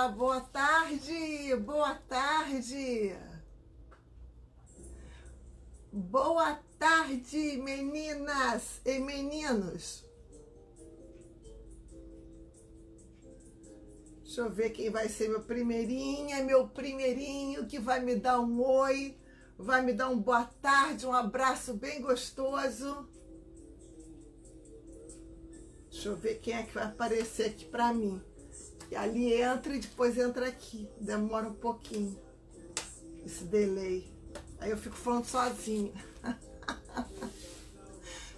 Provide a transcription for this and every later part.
Olá, boa tarde, boa tarde. Boa tarde, meninas e meninos. Deixa eu ver quem vai ser meu primeirinha, meu primeirinho que vai me dar um oi, vai me dar um boa tarde, um abraço bem gostoso. Deixa eu ver quem é que vai aparecer aqui pra mim. Ali entra e depois entra aqui. Demora um pouquinho. Esse delay. Aí eu fico falando sozinha.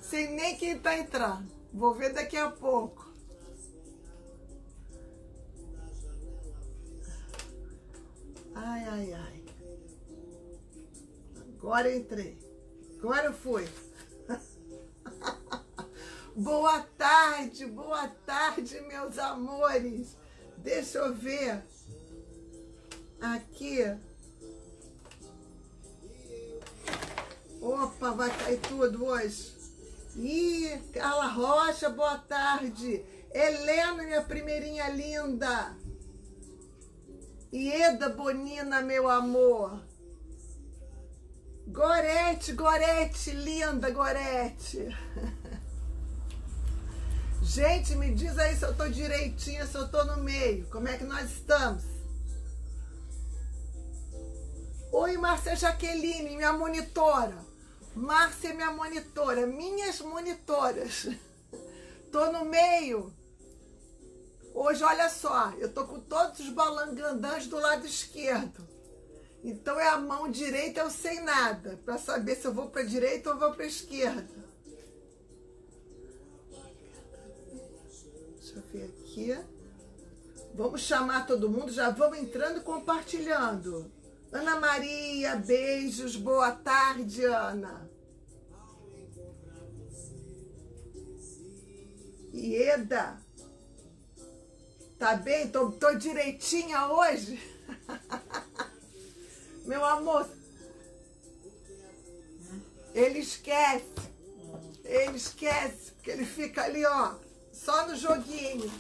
Sem nem quem tá entrando. Vou ver daqui a pouco. Ai, ai, ai. Agora eu entrei. Agora eu fui. boa tarde, boa tarde, meus amores. Deixa eu ver. Aqui. Opa, vai cair tudo hoje. Ih, Carla Rocha, boa tarde. Helena, minha primeirinha linda. Ieda Bonina, meu amor. Gorete, Gorete, linda Gorete. Gente, me diz aí se eu tô direitinha, se eu tô no meio. Como é que nós estamos? Oi, Márcia Jaqueline, minha monitora. Márcia, minha monitora. Minhas monitoras. Tô no meio. Hoje, olha só, eu tô com todos os balangandãs do lado esquerdo. Então é a mão direita eu sei nada, para saber se eu vou para direita ou vou para esquerda. Deixa eu ver aqui. Vamos chamar todo mundo, já vamos entrando e compartilhando. Ana Maria, beijos, boa tarde, Ana. Ieda, Tá bem? Tô, tô direitinha hoje? Meu amor, ele esquece. Ele esquece, porque ele fica ali, ó, só no joguinho.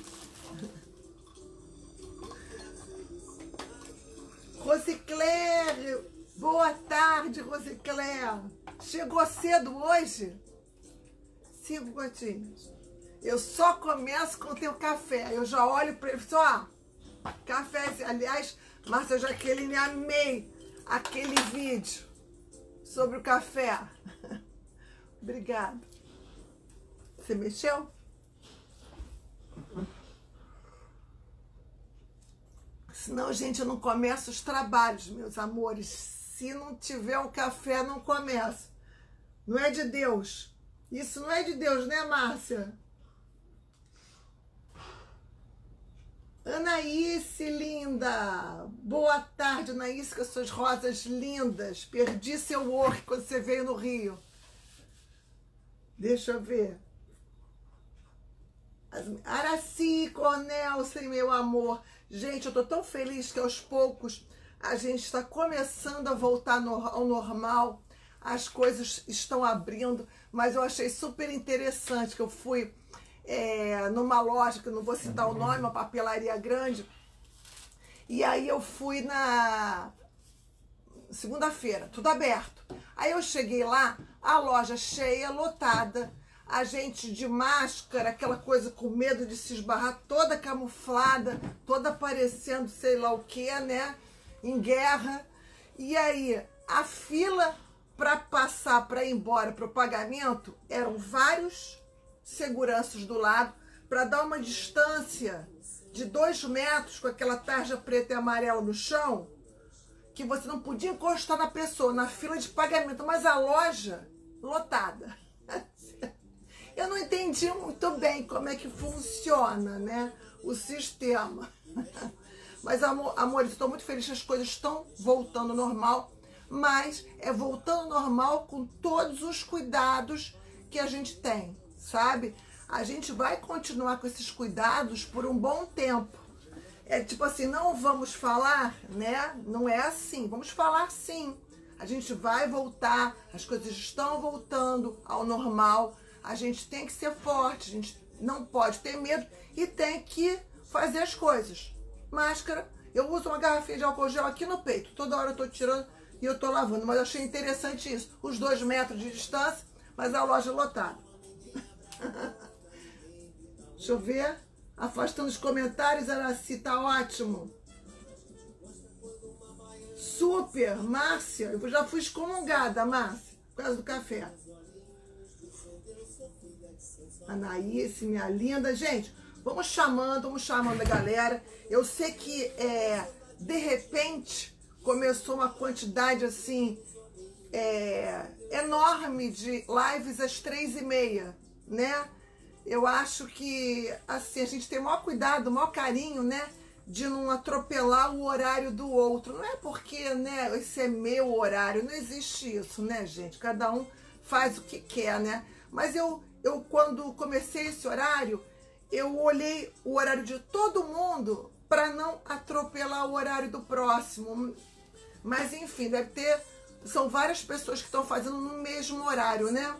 Rosicler, boa tarde, Rosicler. Chegou cedo hoje? Cinco gotinhas. Eu só começo com o teu café. Eu já olho para ele só. Café, aliás, Márcia Jaqueline, amei aquele vídeo sobre o café. Obrigada. Você mexeu? Senão, gente, eu não começo os trabalhos, meus amores. Se não tiver o um café, não começo. Não é de Deus. Isso não é de Deus, né, Márcia? Anaíse, linda! Boa tarde, Anaíse, com as suas rosas lindas. Perdi seu work quando você veio no Rio. Deixa eu ver. Araci, Cornelsen, meu amor. Gente, eu tô tão feliz que aos poucos a gente está começando a voltar ao normal. As coisas estão abrindo, mas eu achei super interessante que eu fui é, numa loja, que não vou citar o nome, uma papelaria grande. E aí eu fui na segunda-feira, tudo aberto. Aí eu cheguei lá, a loja cheia, lotada, a gente de máscara, aquela coisa com medo de se esbarrar, toda camuflada, toda parecendo sei lá o que, né? Em guerra. E aí, a fila para passar para ir embora para o pagamento eram vários seguranças do lado para dar uma distância de dois metros com aquela tarja preta e amarela no chão, que você não podia encostar na pessoa, na fila de pagamento, mas a loja lotada. Eu não entendi muito bem como é que funciona, né? O sistema. Mas, amor, amor estou muito feliz que as coisas estão voltando ao normal, mas é voltando ao normal com todos os cuidados que a gente tem sabe? A gente vai continuar com esses cuidados por um bom tempo. É tipo assim, não vamos falar, né? Não é assim. Vamos falar sim. A gente vai voltar, as coisas estão voltando ao normal. A gente tem que ser forte, a gente não pode ter medo e tem que fazer as coisas. máscara. Eu uso uma garrafinha de álcool gel aqui no peito. Toda hora eu tô tirando e eu tô lavando. Mas eu achei interessante isso. Os dois metros de distância, mas a loja lotada. Deixa eu ver. Afastando os comentários, Araci, tá ótimo. Super, Márcia. Eu já fui excomungada, Márcia, por causa do café. Anaíse, minha linda. Gente, vamos chamando, vamos chamando a galera. Eu sei que, é, de repente, começou uma quantidade, assim, é, enorme de lives às três e meia, né? Eu acho que, assim, a gente tem o maior cuidado, o maior carinho, né? De não atropelar o horário do outro. Não é porque, né, esse é meu horário. Não existe isso, né, gente? Cada um faz o que quer, né? Mas eu, eu quando comecei esse horário, eu olhei o horário de todo mundo para não atropelar o horário do próximo. Mas enfim, deve ter. São várias pessoas que estão fazendo no mesmo horário, né?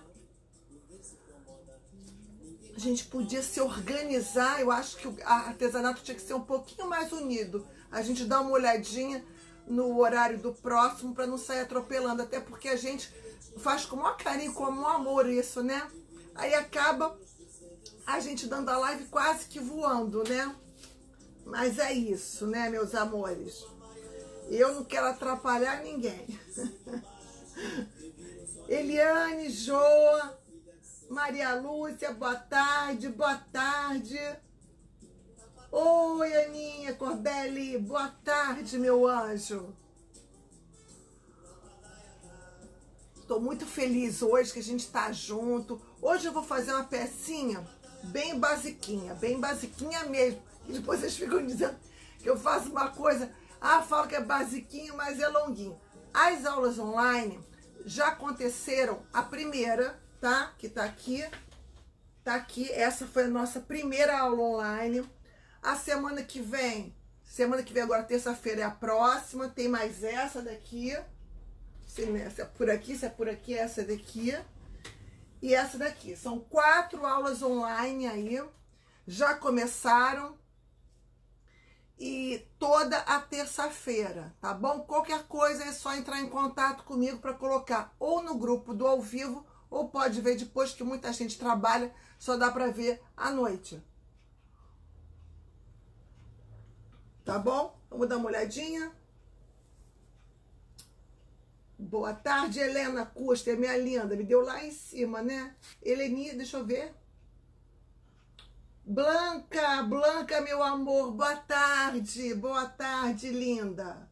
A gente podia se organizar. Eu acho que o artesanato tinha que ser um pouquinho mais unido. A gente dá uma olhadinha no horário do próximo para não sair atropelando. Até porque a gente faz com o maior carinho, com o maior amor isso, né? Aí acaba a gente dando a live quase que voando, né? Mas é isso, né, meus amores? Eu não quero atrapalhar ninguém. Eliane, Joa, Maria Lúcia, boa tarde, boa tarde. Oi, Aninha Corbelli, boa tarde, meu anjo. Estou muito feliz hoje que a gente está junto. Hoje eu vou fazer uma pecinha bem basiquinha, bem basiquinha mesmo. E depois vocês ficam dizendo que eu faço uma coisa, ah, falo que é basiquinho, mas é longuinho. As aulas online já aconteceram, a primeira, tá? Que tá aqui, tá aqui, essa foi a nossa primeira aula online. A semana que vem, semana que vem agora, terça-feira é a próxima, tem mais essa daqui, se é por aqui, se é por aqui, essa daqui e essa daqui. São quatro aulas online aí, já começaram e toda a terça-feira, tá bom? Qualquer coisa é só entrar em contato comigo para colocar ou no grupo do ao vivo ou pode ver depois que muita gente trabalha, só dá para ver à noite. Tá bom? Vamos dar uma olhadinha. Boa tarde, Helena Custer, minha linda. Me deu lá em cima, né? Heleni, deixa eu ver. Blanca, Blanca, meu amor, boa tarde. Boa tarde, linda.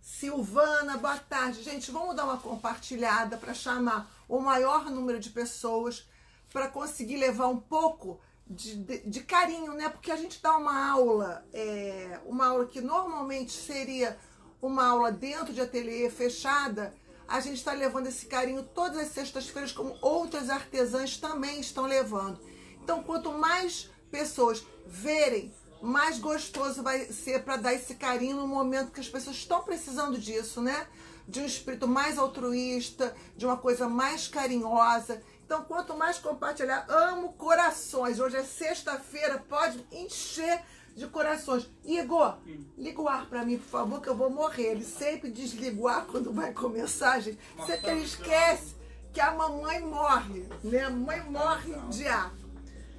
Silvana, boa tarde. Gente, vamos dar uma compartilhada para chamar o maior número de pessoas para conseguir levar um pouco de, de, de, carinho, né? Porque a gente dá uma aula, é, uma aula que normalmente seria uma aula dentro de ateliê fechada, a gente está levando esse carinho todas as sextas-feiras, como outras artesãs também estão levando. Então, quanto mais pessoas verem, mais gostoso vai ser para dar esse carinho no momento que as pessoas estão precisando disso, né? De um espírito mais altruísta, de uma coisa mais carinhosa. Então, quanto mais compartilhar, amo corações. Hoje é sexta-feira, pode encher de corações. Igor, liga o ar para mim, por favor, que eu vou morrer. Ele sempre desliga o ar quando vai começar, gente. Você que ele esquece que a mamãe morre, né? A mãe morre de ar.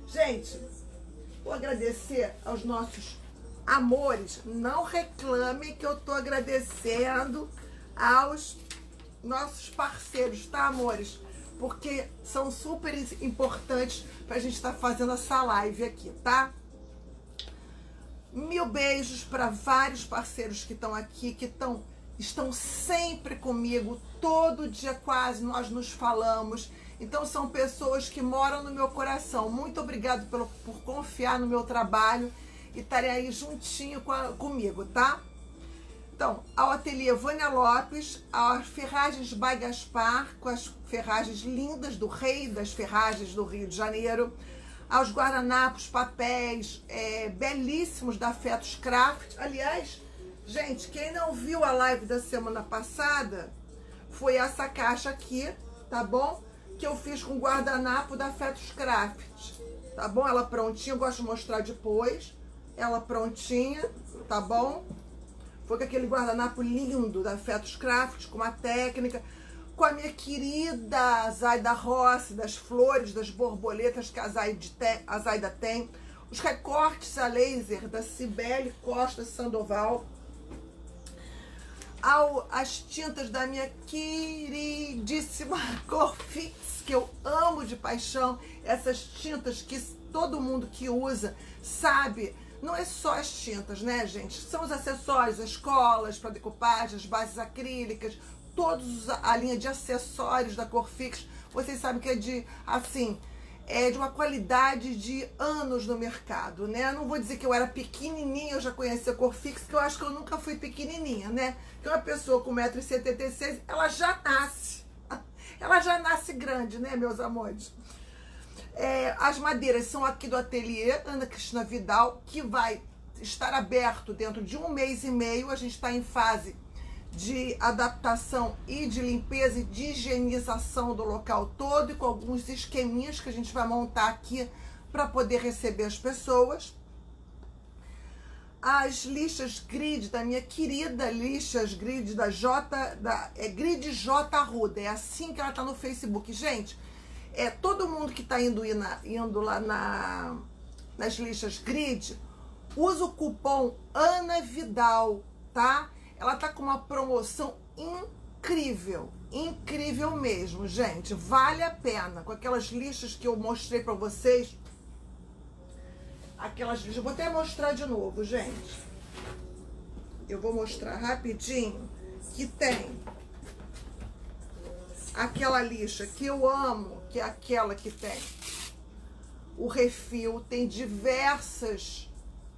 Gente, vou agradecer aos nossos amores. Não reclamem que eu tô agradecendo aos nossos parceiros, tá, amores? Porque são super importantes pra gente estar tá fazendo essa live aqui, tá? Mil beijos para vários parceiros que estão aqui, que estão estão sempre comigo, todo dia quase nós nos falamos. Então são pessoas que moram no meu coração. Muito obrigado pelo, por confiar no meu trabalho e estarem aí juntinho com a, comigo, tá? Então, ao ateliê Vânia Lopes, às Ferragens by Gaspar, com as ferragens lindas do rei das ferragens do Rio de Janeiro, aos guardanapos, papéis é, belíssimos da Fetos Craft. Aliás, gente, quem não viu a live da semana passada, foi essa caixa aqui, tá bom? Que eu fiz com guardanapo da Fetos Craft, tá bom? Ela prontinha, eu gosto de mostrar depois, ela prontinha, tá bom? Foi com aquele guardanapo lindo da Fetos Craft, com uma técnica, com a minha querida Zaida Rossi, das flores, das borboletas que a Zaida, tem, a Zaida tem. Os recortes a laser da Cibele Costa Sandoval. Ao, as tintas da minha queridíssima Corfix, que eu amo de paixão. Essas tintas que todo mundo que usa sabe não é só as tintas, né, gente? São os acessórios, as colas para decupagem, as bases acrílicas, todos a linha de acessórios da Corfix. Vocês sabem que é de, assim, é de uma qualidade de anos no mercado, né? não vou dizer que eu era pequenininha, eu já conhecia a Corfix, que eu acho que eu nunca fui pequenininha, né? Que uma pessoa com 1,76m, ela já nasce, ela já nasce grande, né, meus amores? É, as madeiras são aqui do ateliê Ana Cristina Vidal, que vai estar aberto dentro de um mês e meio. A gente está em fase de adaptação e de limpeza e de higienização do local todo e com alguns esqueminhas que a gente vai montar aqui para poder receber as pessoas. As lixas grid da minha querida lixas grid da J, da, é grid J Ruda, é assim que ela tá no Facebook. Gente, é, todo mundo que está indo, indo lá na, nas listas grid, usa o cupom Ana Vidal, tá? Ela tá com uma promoção incrível, incrível mesmo, gente. Vale a pena. Com aquelas listas que eu mostrei para vocês, aquelas listas, vou até mostrar de novo, gente. Eu vou mostrar rapidinho que tem aquela lixa que eu amo, que é aquela que tem o refil, tem diversas,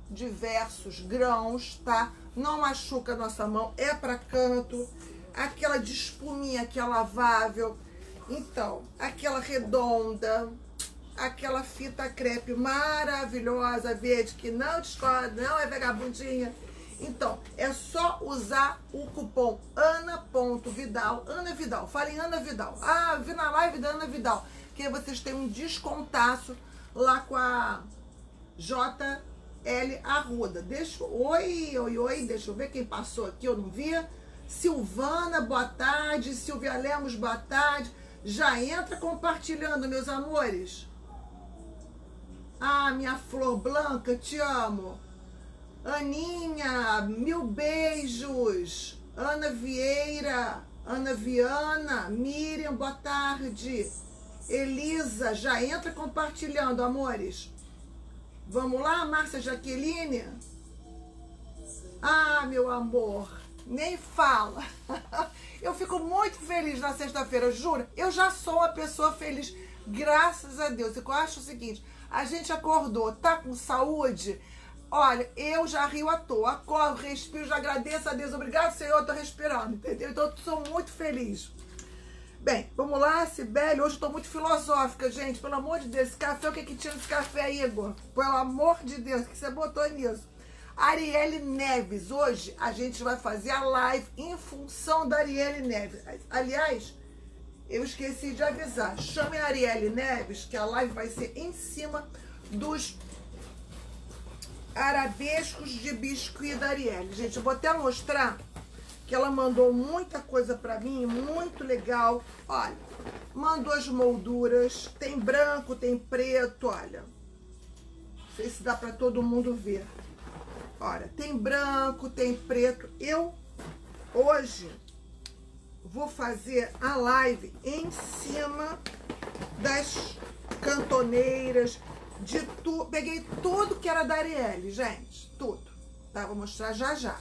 diversos grãos, tá? Não machuca a nossa mão, é para canto. Aquela de espuminha que é lavável. Então, aquela redonda, aquela fita crepe maravilhosa, verde, que não discorda, não é vagabundinha então, é só usar o cupom ana.vidal, Ana Vidal, falem Ana Vidal. Ah, vi na live da Ana Vidal, que vocês têm um descontaço lá com a JL Arruda. Deixa, oi, oi, oi, deixa eu ver quem passou aqui, eu não vi. Silvana, boa tarde. Silvia Lemos, boa tarde. Já entra compartilhando, meus amores. Ah, minha flor branca, te amo. Aninha, mil beijos. Ana Vieira, Ana Viana, Miriam, boa tarde. Elisa, já entra compartilhando, amores. Vamos lá, Márcia Jaqueline? Ah, meu amor, nem fala. Eu fico muito feliz na sexta-feira, juro. Eu já sou uma pessoa feliz, graças a Deus. Eu acho o seguinte: a gente acordou, tá com saúde, Olha, eu já rio à toa, acordo, respiro, já agradeço a Deus, obrigado Senhor, tô respirando, entendeu? Então eu sou muito feliz. Bem, vamos lá, Sibeli, hoje eu tô muito filosófica, gente, pelo amor de Deus, esse café, o que que tinha nesse café, Igor? Pelo amor de Deus, o que você botou nisso? Arielle Neves, hoje a gente vai fazer a live em função da Arielle Neves. Aliás, eu esqueci de avisar, chame a Arielle Neves, que a live vai ser em cima dos arabescos de biscuit da Arielle. Gente, eu vou até mostrar que ela mandou muita coisa pra mim, muito legal. Olha, mandou as molduras, tem branco, tem preto, olha. Não sei se dá pra todo mundo ver. Olha, tem branco, tem preto. Eu, hoje, vou fazer a live em cima das cantoneiras, de tu, peguei tudo que era da Arielle, gente, tudo, tá? Vou mostrar já já.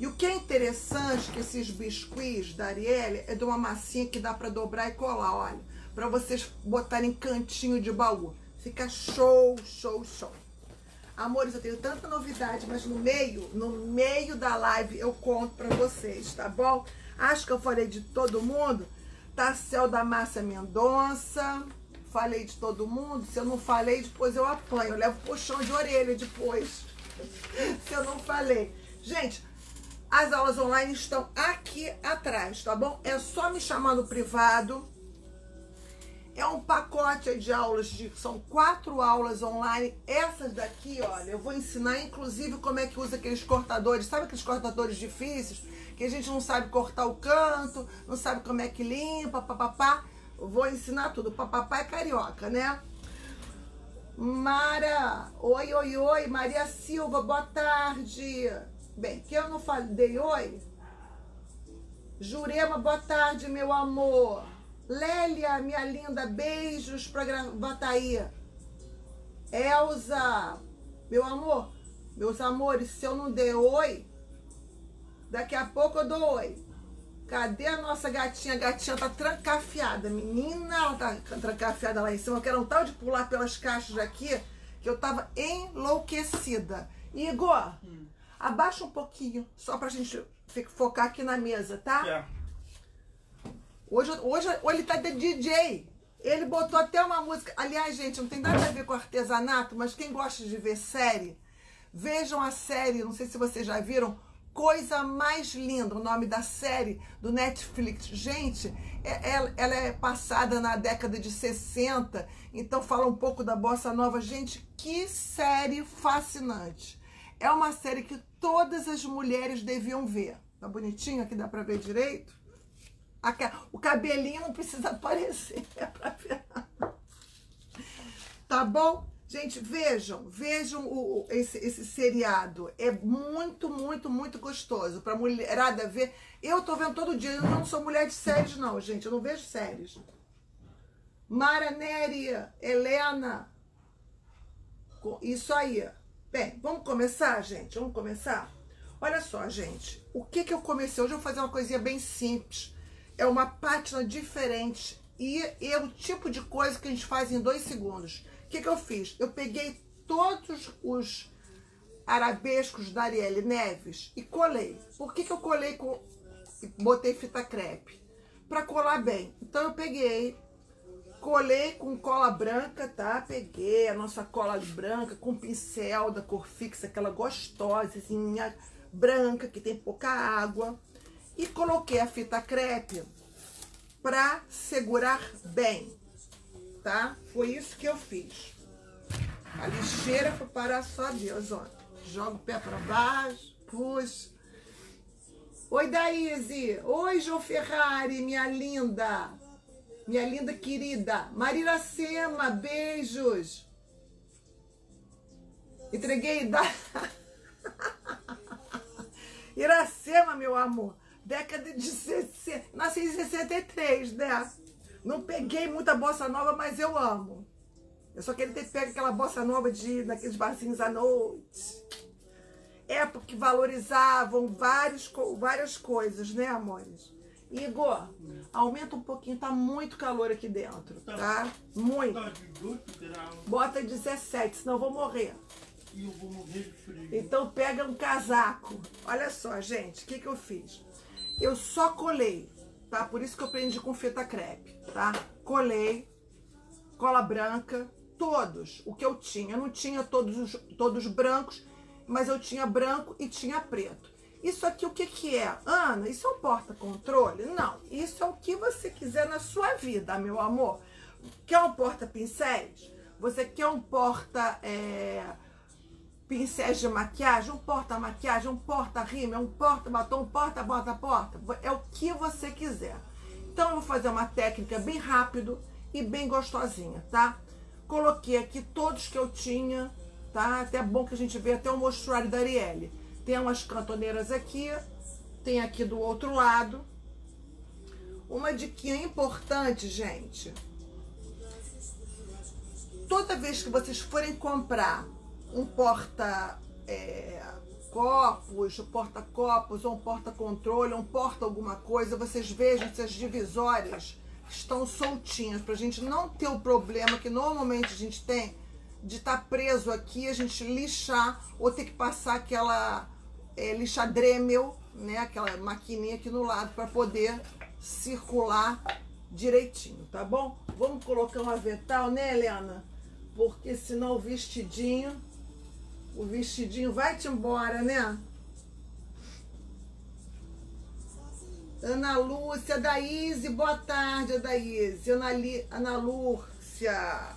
E o que é interessante que esses biscuits da Arielle é de uma massinha que dá para dobrar e colar, olha, para vocês botarem cantinho de baú. Fica show, show, show. Amores, eu tenho tanta novidade, mas no meio, no meio da live eu conto para vocês, tá bom? Acho que eu falei de todo mundo. Tá Céu da Massa Mendonça, falei de todo mundo. Se eu não falei, depois eu apanho. Eu levo puxão de orelha depois. Se eu não falei. Gente, as aulas online estão aqui atrás, tá bom? É só me chamar no privado. É um pacote de aulas, de, são quatro aulas online. Essas daqui, olha, eu vou ensinar inclusive como é que usa aqueles cortadores. Sabe aqueles cortadores difíceis? Que a gente não sabe cortar o canto, não sabe como é que limpa, papapá. Vou ensinar tudo. Papapá é carioca, né? Mara, oi, oi, oi. Maria Silva, boa tarde. Bem, que eu não falei oi. Jurema, boa tarde, meu amor. Lélia, minha linda, beijos pra Gravataí. Elza, meu amor, meus amores, se eu não der oi, daqui a pouco eu dou oi. Cadê a nossa gatinha? A gatinha tá trancafiada. Menina, ela tá trancafiada lá em cima. Eu quero um tal de pular pelas caixas aqui que eu tava enlouquecida. Igor, hum. Abaixa um pouquinho, só pra gente focar aqui na mesa, tá? É. Hoje, hoje, hoje ele tá de DJ. Ele botou até uma música. Aliás, gente, não tem nada a ver com artesanato, mas quem gosta de ver série, vejam a série, não sei se vocês já viram, Coisa Mais Linda, o nome da série do Netflix. Gente, é, ela, ela é passada na década de 60, então fala um pouco da bossa nova. Gente, que série fascinante. É uma série que todas as mulheres deviam ver. Tá bonitinho aqui, dá pra ver direito? O cabelinho não precisa aparecer é pra ver. Tá bom? Gente, vejam, vejam o, esse, esse seriado. É muito, muito, muito gostoso pra mulherada ver. Eu tô vendo todo dia. Eu não sou mulher de séries, não, gente. Eu não vejo séries. Mara Neri, Helena. Isso aí. Bem, vamos começar, gente? Vamos começar? Olha só, gente. O que que eu comecei? Hoje eu vou fazer uma coisinha bem simples é uma pátina diferente e é o tipo de coisa que a gente faz em dois segundos. O que, que eu fiz? Eu peguei todos os arabescos da Arielle Neves e colei. Por que, que eu colei com. botei fita crepe? Para colar bem. Então eu peguei, colei com cola branca, tá? Peguei a nossa cola branca com pincel da cor fixa, aquela gostosa, assim, branca, que tem pouca água e coloquei a fita crepe para segurar bem, tá? Foi isso que eu fiz. A lixeira foi parar só Deus, ó. Joga o pé para baixo, puxa. Oi, Daíse. Oi, João Ferrari, minha linda. Minha linda querida. Mariracema, beijos. Entreguei da... Iracema, meu amor década de 60. Nasci em 63, né? Não peguei muita bossa nova, mas eu amo. Eu só queria ter pego aquela bossa nova de naqueles barzinhos à noite. Época que valorizavam vários, várias coisas, né, amores? Igor, aumenta um pouquinho, tá muito calor aqui dentro, tá? tá? Muito. Bota 17, senão eu vou morrer. Eu vou morrer de frio. Então pega um casaco. Olha só, gente, o que, que eu fiz? Eu só colei, tá? Por isso que eu prendi com fita crepe, tá? Colei, cola branca, todos, o que eu tinha. Eu não tinha todos os todos brancos, mas eu tinha branco e tinha preto. Isso aqui o que que é? Ana, isso é um porta-controle? Não, isso é o que você quiser na sua vida, meu amor. Quer um porta-pincéis? Você quer um porta... É pincéis de maquiagem, um porta-maquiagem, um porta-rímel, um porta-batom, um porta-bota-porta. É o que você quiser. Então, eu vou fazer uma técnica bem rápido e bem gostosinha, tá? Coloquei aqui todos que eu tinha, tá? Até bom que a gente vê até o mostruário da Arielle. Tem umas cantoneiras aqui, tem aqui do outro lado. Uma diquinha importante, gente. Toda vez que vocês forem comprar um porta é, copos, um porta-copos, ou um porta-controle, um porta alguma coisa, vocês vejam se as divisórias estão soltinhas, para a gente não ter o problema que normalmente a gente tem de estar tá preso aqui, a gente lixar ou ter que passar aquela é, lixa Dremel, né, aquela maquininha aqui no lado para poder circular direitinho, tá bom? Vamos colocar um avental, né, Helena? Porque senão o vestidinho o vestidinho vai-te embora, né? Ana Lúcia, Daíse, boa tarde, Daíse. Ana, Ana Lúcia.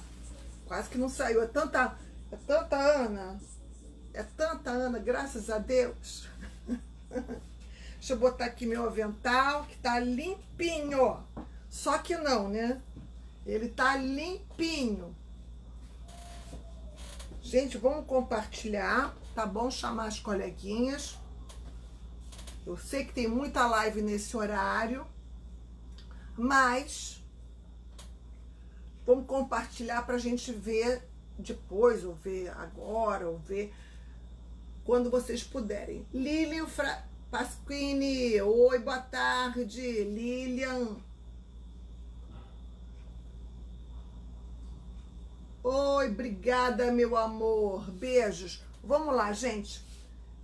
Quase que não saiu. É tanta, é tanta Ana. É tanta Ana, graças a Deus. Deixa eu botar aqui meu avental, que tá limpinho. Só que não, né? Ele tá limpinho. Gente, vamos compartilhar, tá bom? Chamar as coleguinhas. Eu sei que tem muita live nesse horário, mas vamos compartilhar para a gente ver depois, ou ver agora, ou ver quando vocês puderem. Lilian Fra Pasquini, oi, boa tarde. Lilian. Oi, obrigada, meu amor. Beijos. Vamos lá, gente.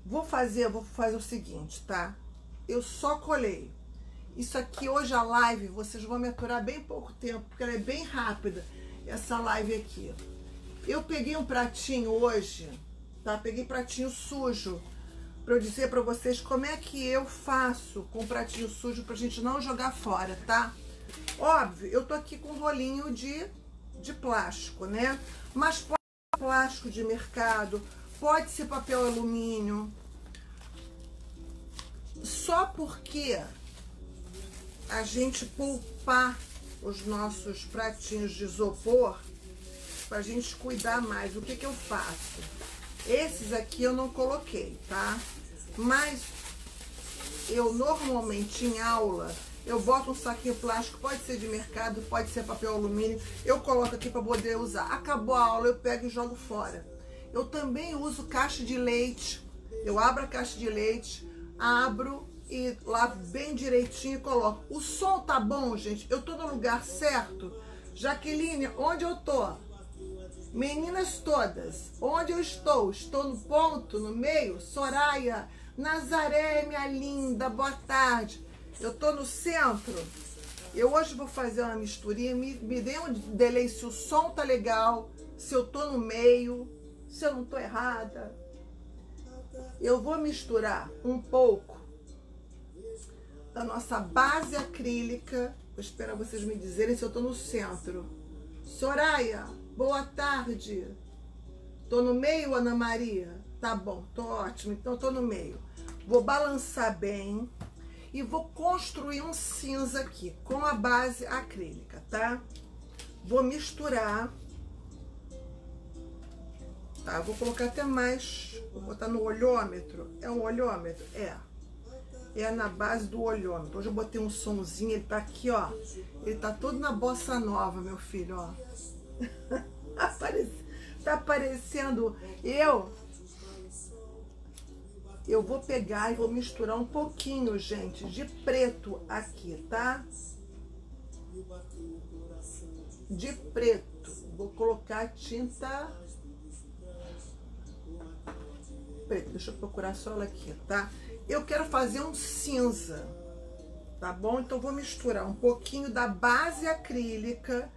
Vou fazer, vou fazer o seguinte, tá? Eu só colei. Isso aqui hoje a live, vocês vão me aturar bem pouco tempo, porque ela é bem rápida, essa live aqui. Eu peguei um pratinho hoje, tá? Peguei pratinho sujo para eu dizer para vocês como é que eu faço com pratinho sujo pra gente não jogar fora, tá? Óbvio, eu tô aqui com um rolinho de, de plástico, né? Mas pode ser plástico de mercado, pode ser papel alumínio. Só porque a gente poupar os nossos pratinhos de isopor, para a gente cuidar mais. O que, que eu faço? Esses aqui eu não coloquei, tá? Mas eu normalmente em aula, eu boto um saquinho plástico, pode ser de mercado, pode ser papel alumínio, eu coloco aqui para poder usar. Acabou a aula, eu pego e jogo fora. Eu também uso caixa de leite. Eu abro a caixa de leite, abro e lavo bem direitinho e coloco. O som tá bom, gente? Eu tô no lugar certo? Jaqueline, onde eu tô? Meninas todas, onde eu estou? Estou no ponto, no meio? Soraya, Nazaré, minha linda, boa tarde. Eu tô no centro. Eu hoje vou fazer uma misturinha, me, me dê um delay se o som tá legal, se eu tô no meio, se eu não tô errada. Eu vou misturar um pouco da nossa base acrílica. Vou esperar vocês me dizerem se eu tô no centro. Soraya, boa tarde. Tô no meio, Ana Maria? Tá bom, tô ótimo. Então tô no meio. Vou balançar bem e vou construir um cinza aqui com a base acrílica, tá? Vou misturar. Tá, vou colocar até mais, vou botar no olhômetro. É um olhômetro? É. É na base do olhômetro. Hoje eu botei um somzinho, ele tá aqui, ó. Ele tá todo na bossa nova, meu filho, ó. tá aparecendo eu eu vou pegar e vou misturar um pouquinho, gente, de preto aqui, tá? De preto. Vou colocar tinta preto. Deixa eu procurar só ela aqui, tá? Eu quero fazer um cinza, tá bom? Então, vou misturar um pouquinho da base acrílica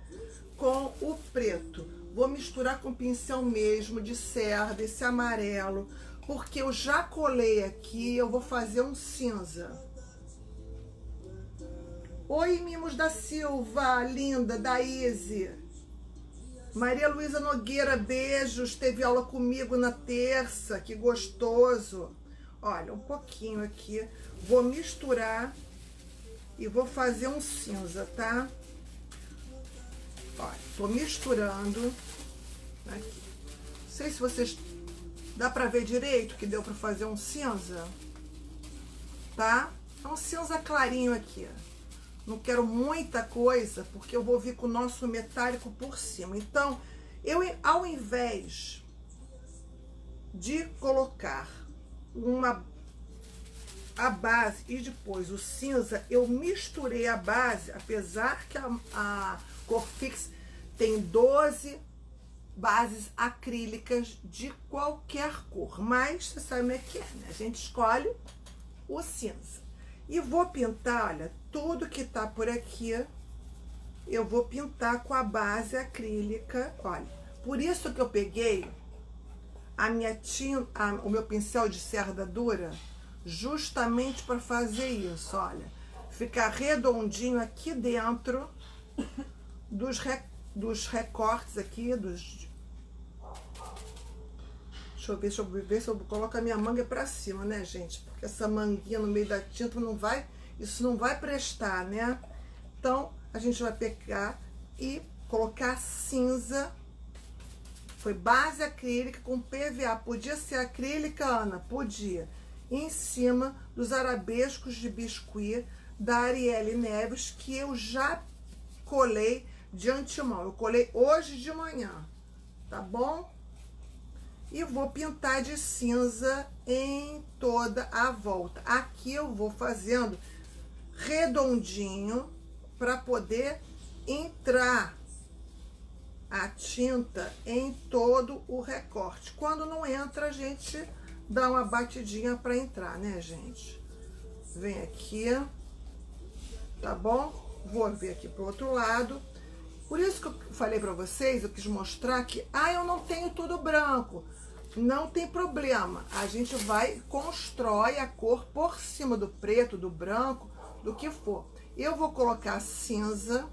com o preto. Vou misturar com pincel mesmo de serra, desse amarelo porque eu já colei aqui, eu vou fazer um cinza. Oi, Mimos da Silva, linda, da Izzy. Maria Luísa Nogueira, beijos, teve aula comigo na terça, que gostoso. Olha, um pouquinho aqui, vou misturar e vou fazer um cinza, tá? Olha, tô misturando aqui. Não sei se vocês Dá pra ver direito que deu pra fazer um cinza? Tá? É um cinza clarinho aqui. Não quero muita coisa, porque eu vou vir com o nosso metálico por cima. Então, eu, ao invés de colocar uma a base e depois o cinza, eu misturei a base, apesar que a, a Corfix tem 12 bases acrílicas de qualquer cor, mas você sabe como é que é, né? A gente escolhe o cinza. E vou pintar, olha, tudo que tá por aqui, eu vou pintar com a base acrílica, olha. Por isso que eu peguei a minha tinta, a, o meu pincel de cerda dura, justamente para fazer isso, olha. ficar redondinho aqui dentro dos, re, dos recortes aqui, dos... Deixa eu ver, deixa eu ver se eu coloco a minha manga pra cima, né, gente? Porque essa manguinha no meio da tinta não vai... Isso não vai prestar, né? Então, a gente vai pegar e colocar cinza. Foi base acrílica com PVA. Podia ser acrílica, Ana? Podia. Em cima dos arabescos de biscuit da Arielle Neves, que eu já colei de antemão. Eu colei hoje de manhã, tá bom? E vou pintar de cinza em toda a volta. Aqui eu vou fazendo redondinho para poder entrar a tinta em todo o recorte. Quando não entra, a gente dá uma batidinha para entrar, né, gente? Vem aqui, tá bom? Vou vir aqui pro outro lado. Por isso que eu falei para vocês, eu quis mostrar que, ah, eu não tenho tudo branco. Não tem problema. A gente vai, constrói a cor por cima do preto, do branco, do que for. Eu vou colocar cinza,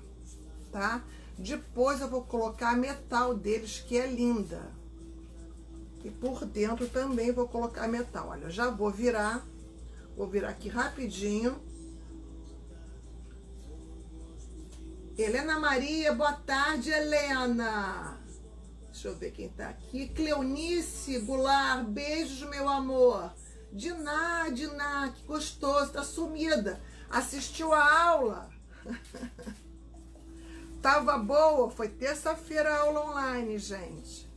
tá? Depois eu vou colocar a metal deles, que é linda. E por dentro também vou colocar metal. Olha, já vou virar. Vou virar aqui rapidinho. Helena Maria, boa tarde, Helena. Deixa eu ver quem tá aqui. Cleonice Goulart, beijos, meu amor. Diná, Diná, que gostoso, tá sumida. Assistiu a aula. Tava boa, foi terça-feira a aula online, gente.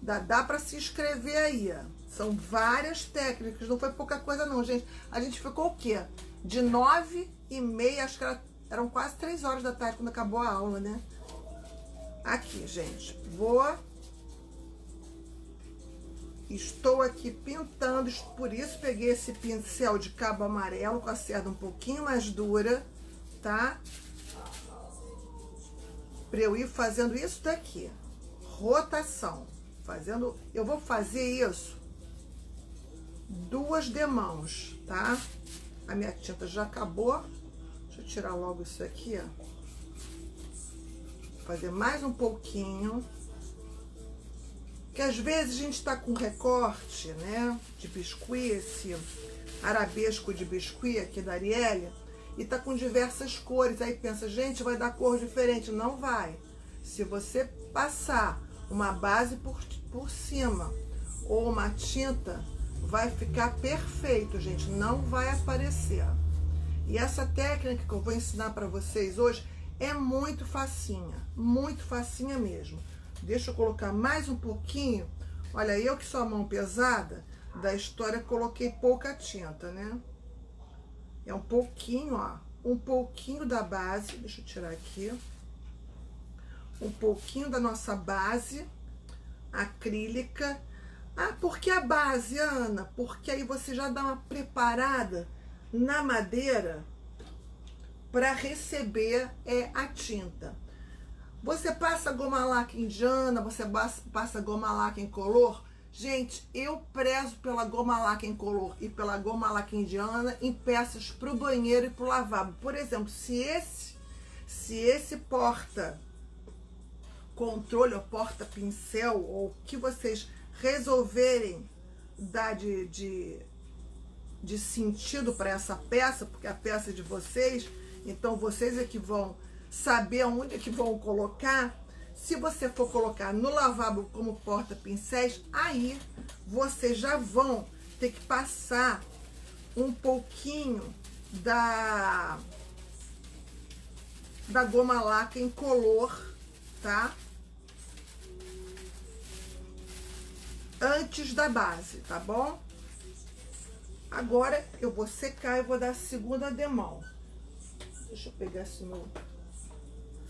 Dá, dá para se inscrever aí. São várias técnicas, não foi pouca coisa não, gente. A gente ficou o quê? De nove e meia, acho que era, eram quase três horas da tarde quando acabou a aula, né? Aqui, gente, vou... Estou aqui pintando, por isso peguei esse pincel de cabo amarelo com a cerda um pouquinho mais dura, tá? para eu ir fazendo isso daqui. Rotação. Fazendo, eu vou fazer isso duas demãos, tá? A minha tinta já acabou. Deixa eu tirar logo isso aqui, ó. Fazer mais um pouquinho. Que às vezes a gente tá com recorte, né? De biscuit, esse arabesco de biscuit aqui da Arielle e tá com diversas cores. Aí pensa, gente, vai dar cor diferente. Não vai. Se você passar uma base por, por cima ou uma tinta, vai ficar perfeito, gente. Não vai aparecer. E essa técnica que eu vou ensinar para vocês hoje é muito facinha, muito facinha mesmo. Deixa eu colocar mais um pouquinho. Olha, eu que sou a mão pesada da história, coloquei pouca tinta, né? É um pouquinho, ó, um pouquinho da base, deixa eu tirar aqui. Um pouquinho da nossa base acrílica. Ah, por que a base, Ana? Porque aí você já dá uma preparada na madeira para receber é, a tinta. Você passa goma laca indiana, você passa goma laca incolor, Gente, eu prezo pela goma laca incolor e pela goma laca indiana em peças para o banheiro e para o lavabo. Por exemplo, se esse, se esse porta controle ou porta pincel ou que vocês resolverem dar de, de, de sentido para essa peça, porque a peça é de vocês, então vocês é que vão saber onde é que vão colocar se você for colocar no lavabo como porta-pincéis, aí vocês já vão ter que passar um pouquinho da, da goma laca incolor, tá? Antes da base, tá bom? Agora eu vou secar e vou dar a segunda demão. Deixa eu pegar esse meu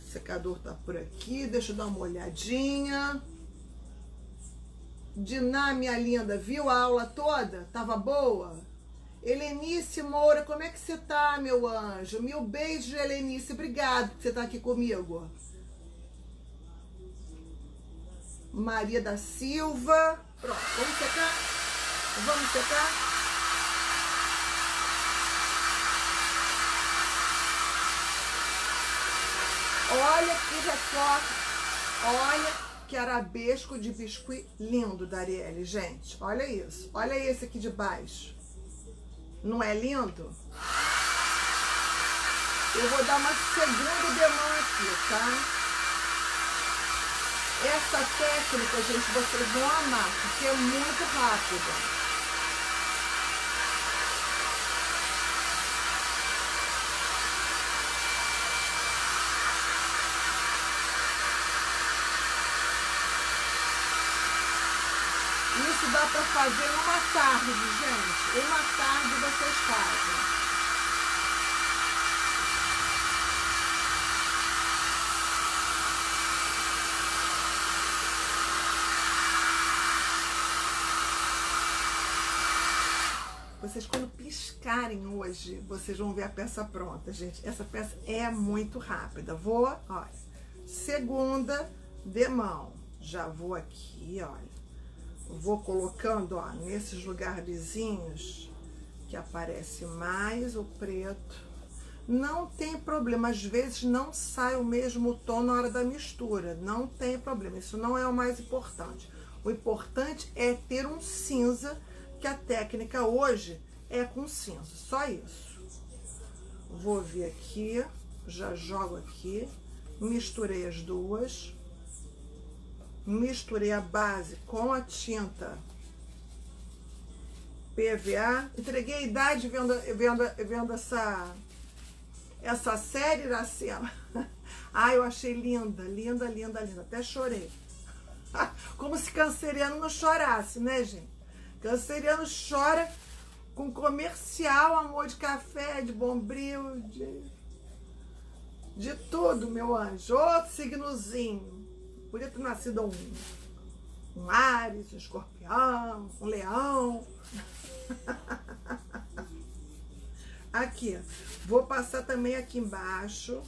secador tá por aqui, deixa eu dar uma olhadinha. Diná, minha linda, viu a aula toda? Tava boa? Helenice Moura, como é que você tá, meu anjo? Mil beijos, Helenice. Obrigado por você estar tá aqui comigo. Maria da Silva. Pronto, vamos secar? Vamos secar? Olha que recorte. Olha que arabesco de biscuit lindo da gente. Olha isso. Olha esse aqui de baixo. Não é lindo? Eu vou dar uma segunda demão aqui, tá? Essa técnica, gente, vocês vão amar, porque é muito rápida. Isso dá para fazer uma tarde, gente. Uma tarde vocês fazem. Vocês quando piscarem hoje, vocês vão ver a peça pronta, gente. Essa peça é muito rápida. Vou, olha, segunda de mão. Já vou aqui, olha. Vou colocando, ó, nesses lugarzinhos que aparece mais o preto. Não tem problema, às vezes não sai o mesmo tom na hora da mistura. Não tem problema, isso não é o mais importante. O importante é ter um cinza que a técnica hoje é com cinza, só isso. Vou vir aqui, já jogo aqui, misturei as duas, misturei a base com a tinta PVA, entreguei a idade vendo, vendo, vendo essa, essa série, Iracema. Ah, eu achei linda, linda, linda, linda, até chorei. Como se canceriano não chorasse, né, gente? Canceriano chora com comercial, amor de café, de bombril, de, de tudo, meu anjo. Outro signozinho. Podia ter nascido um, um Ares, um escorpião, um leão. aqui, vou passar também aqui embaixo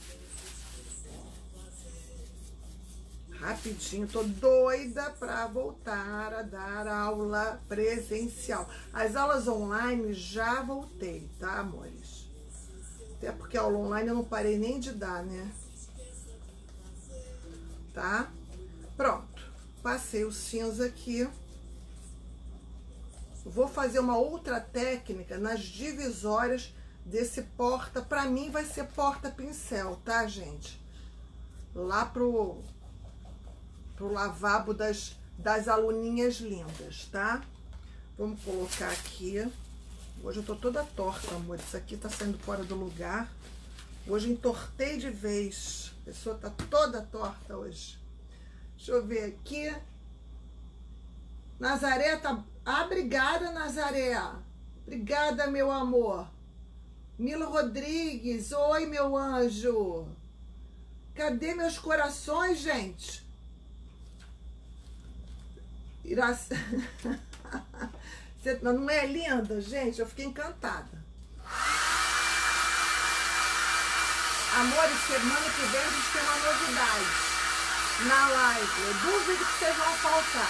rapidinho. Tô doida para voltar a dar aula presencial. As aulas online já voltei, tá, amores? Até porque aula online eu não parei nem de dar, né? Tá? Pronto. Passei o cinza aqui. Vou fazer uma outra técnica nas divisórias desse porta. Pra mim vai ser porta-pincel, tá, gente? Lá pro pro lavabo das, das aluninhas lindas, tá? Vamos colocar aqui. Hoje eu tô toda torta, amor. Isso aqui tá saindo fora do lugar. Hoje entortei de vez. A pessoa tá toda torta hoje. Deixa eu ver aqui. Nazaré tá... Ah, obrigada, Nazaré. Obrigada, meu amor. Mila Rodrigues. Oi, meu anjo. Cadê meus corações, gente? Iraci... Você não é linda, gente? Eu fiquei encantada. Amores, semana que vem a gente tem uma novidade na live. Eu duvido que vocês vão faltar.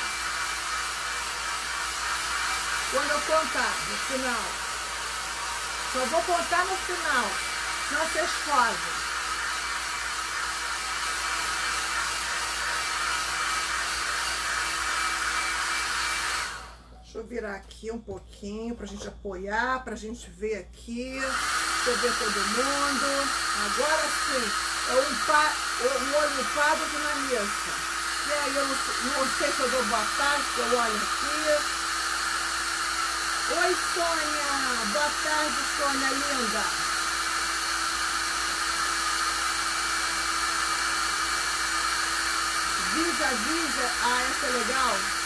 Quando eu contar no final. Só vou contar no final. Senão vocês fogem. Deixa eu virar aqui um pouquinho pra gente apoiar, pra gente ver aqui. Deixa eu ver todo mundo. Agora sim, é um, pa, um olho pardo aqui na mesa. E aí eu não, não sei se eu dou boa tarde, eu olho aqui. Oi, Sônia! Boa tarde, Sônia linda! Visa, visa. Ah, essa é legal.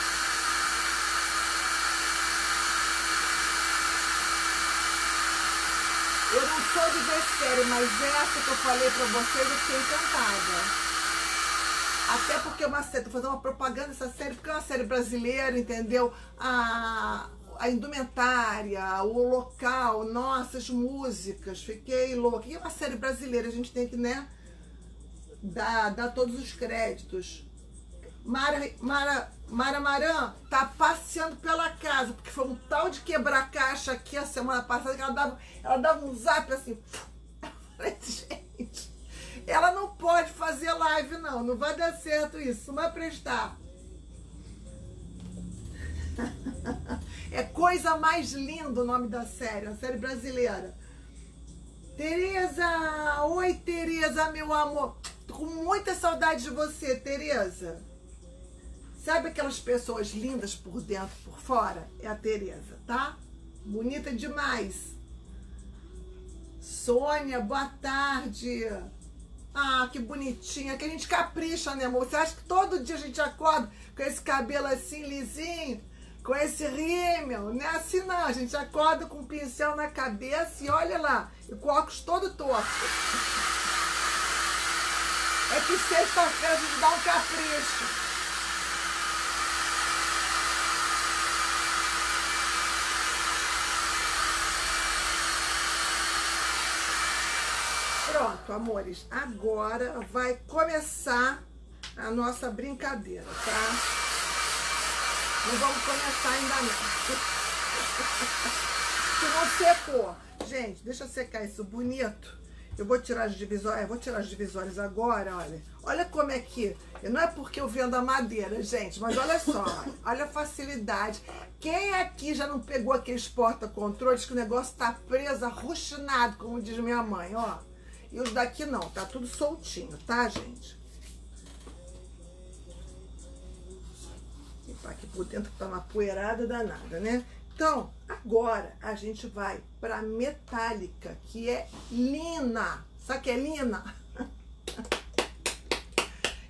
Sou de série, mas essa que eu falei pra vocês, eu fiquei encantada. Até porque é uma série, tô fazendo uma propaganda dessa série, porque é uma série brasileira, entendeu? A, a indumentária, o local, nossas músicas, fiquei louca. E é uma série brasileira, a gente tem que, né, dar, dar todos os créditos. Mara, Mara, Mara Maran tá passeando pela casa, porque foi um tal de quebrar caixa aqui a semana passada que ela dava, ela dava um zap assim. gente, Ela não pode fazer live, não. Não vai dar certo isso. Não vai prestar. É coisa mais linda o nome da série, a série brasileira. Tereza! Oi, Tereza, meu amor. Tô com muita saudade de você, Tereza. Sabe aquelas pessoas lindas por dentro, por fora? É a Tereza, tá? Bonita demais. Sônia, boa tarde. Ah, que bonitinha, que a gente capricha, né, amor? Você acha que todo dia a gente acorda com esse cabelo assim lisinho? com esse rímel. Não é assim não, a gente acorda com um pincel na cabeça e olha lá, e com o óculos todo torto. É que sexta-feira a gente dá um capricho. Pronto, amores, agora vai começar a nossa brincadeira, tá? Não vamos começar ainda não. Se não secou. Gente, deixa secar isso bonito. Eu vou tirar as divisórias, vou tirar as divisórias agora, olha. Olha como é que, não é porque eu vendo a madeira, gente, mas olha só, olha a facilidade. Quem aqui já não pegou aqueles porta-controles que o negócio tá preso, arruchinado, como diz minha mãe, ó. E os daqui não, tá tudo soltinho, tá, gente? Tá aqui por dentro tá uma poeirada danada, né? Então, agora a gente vai para metálica, que é lina. Sabe que é lina?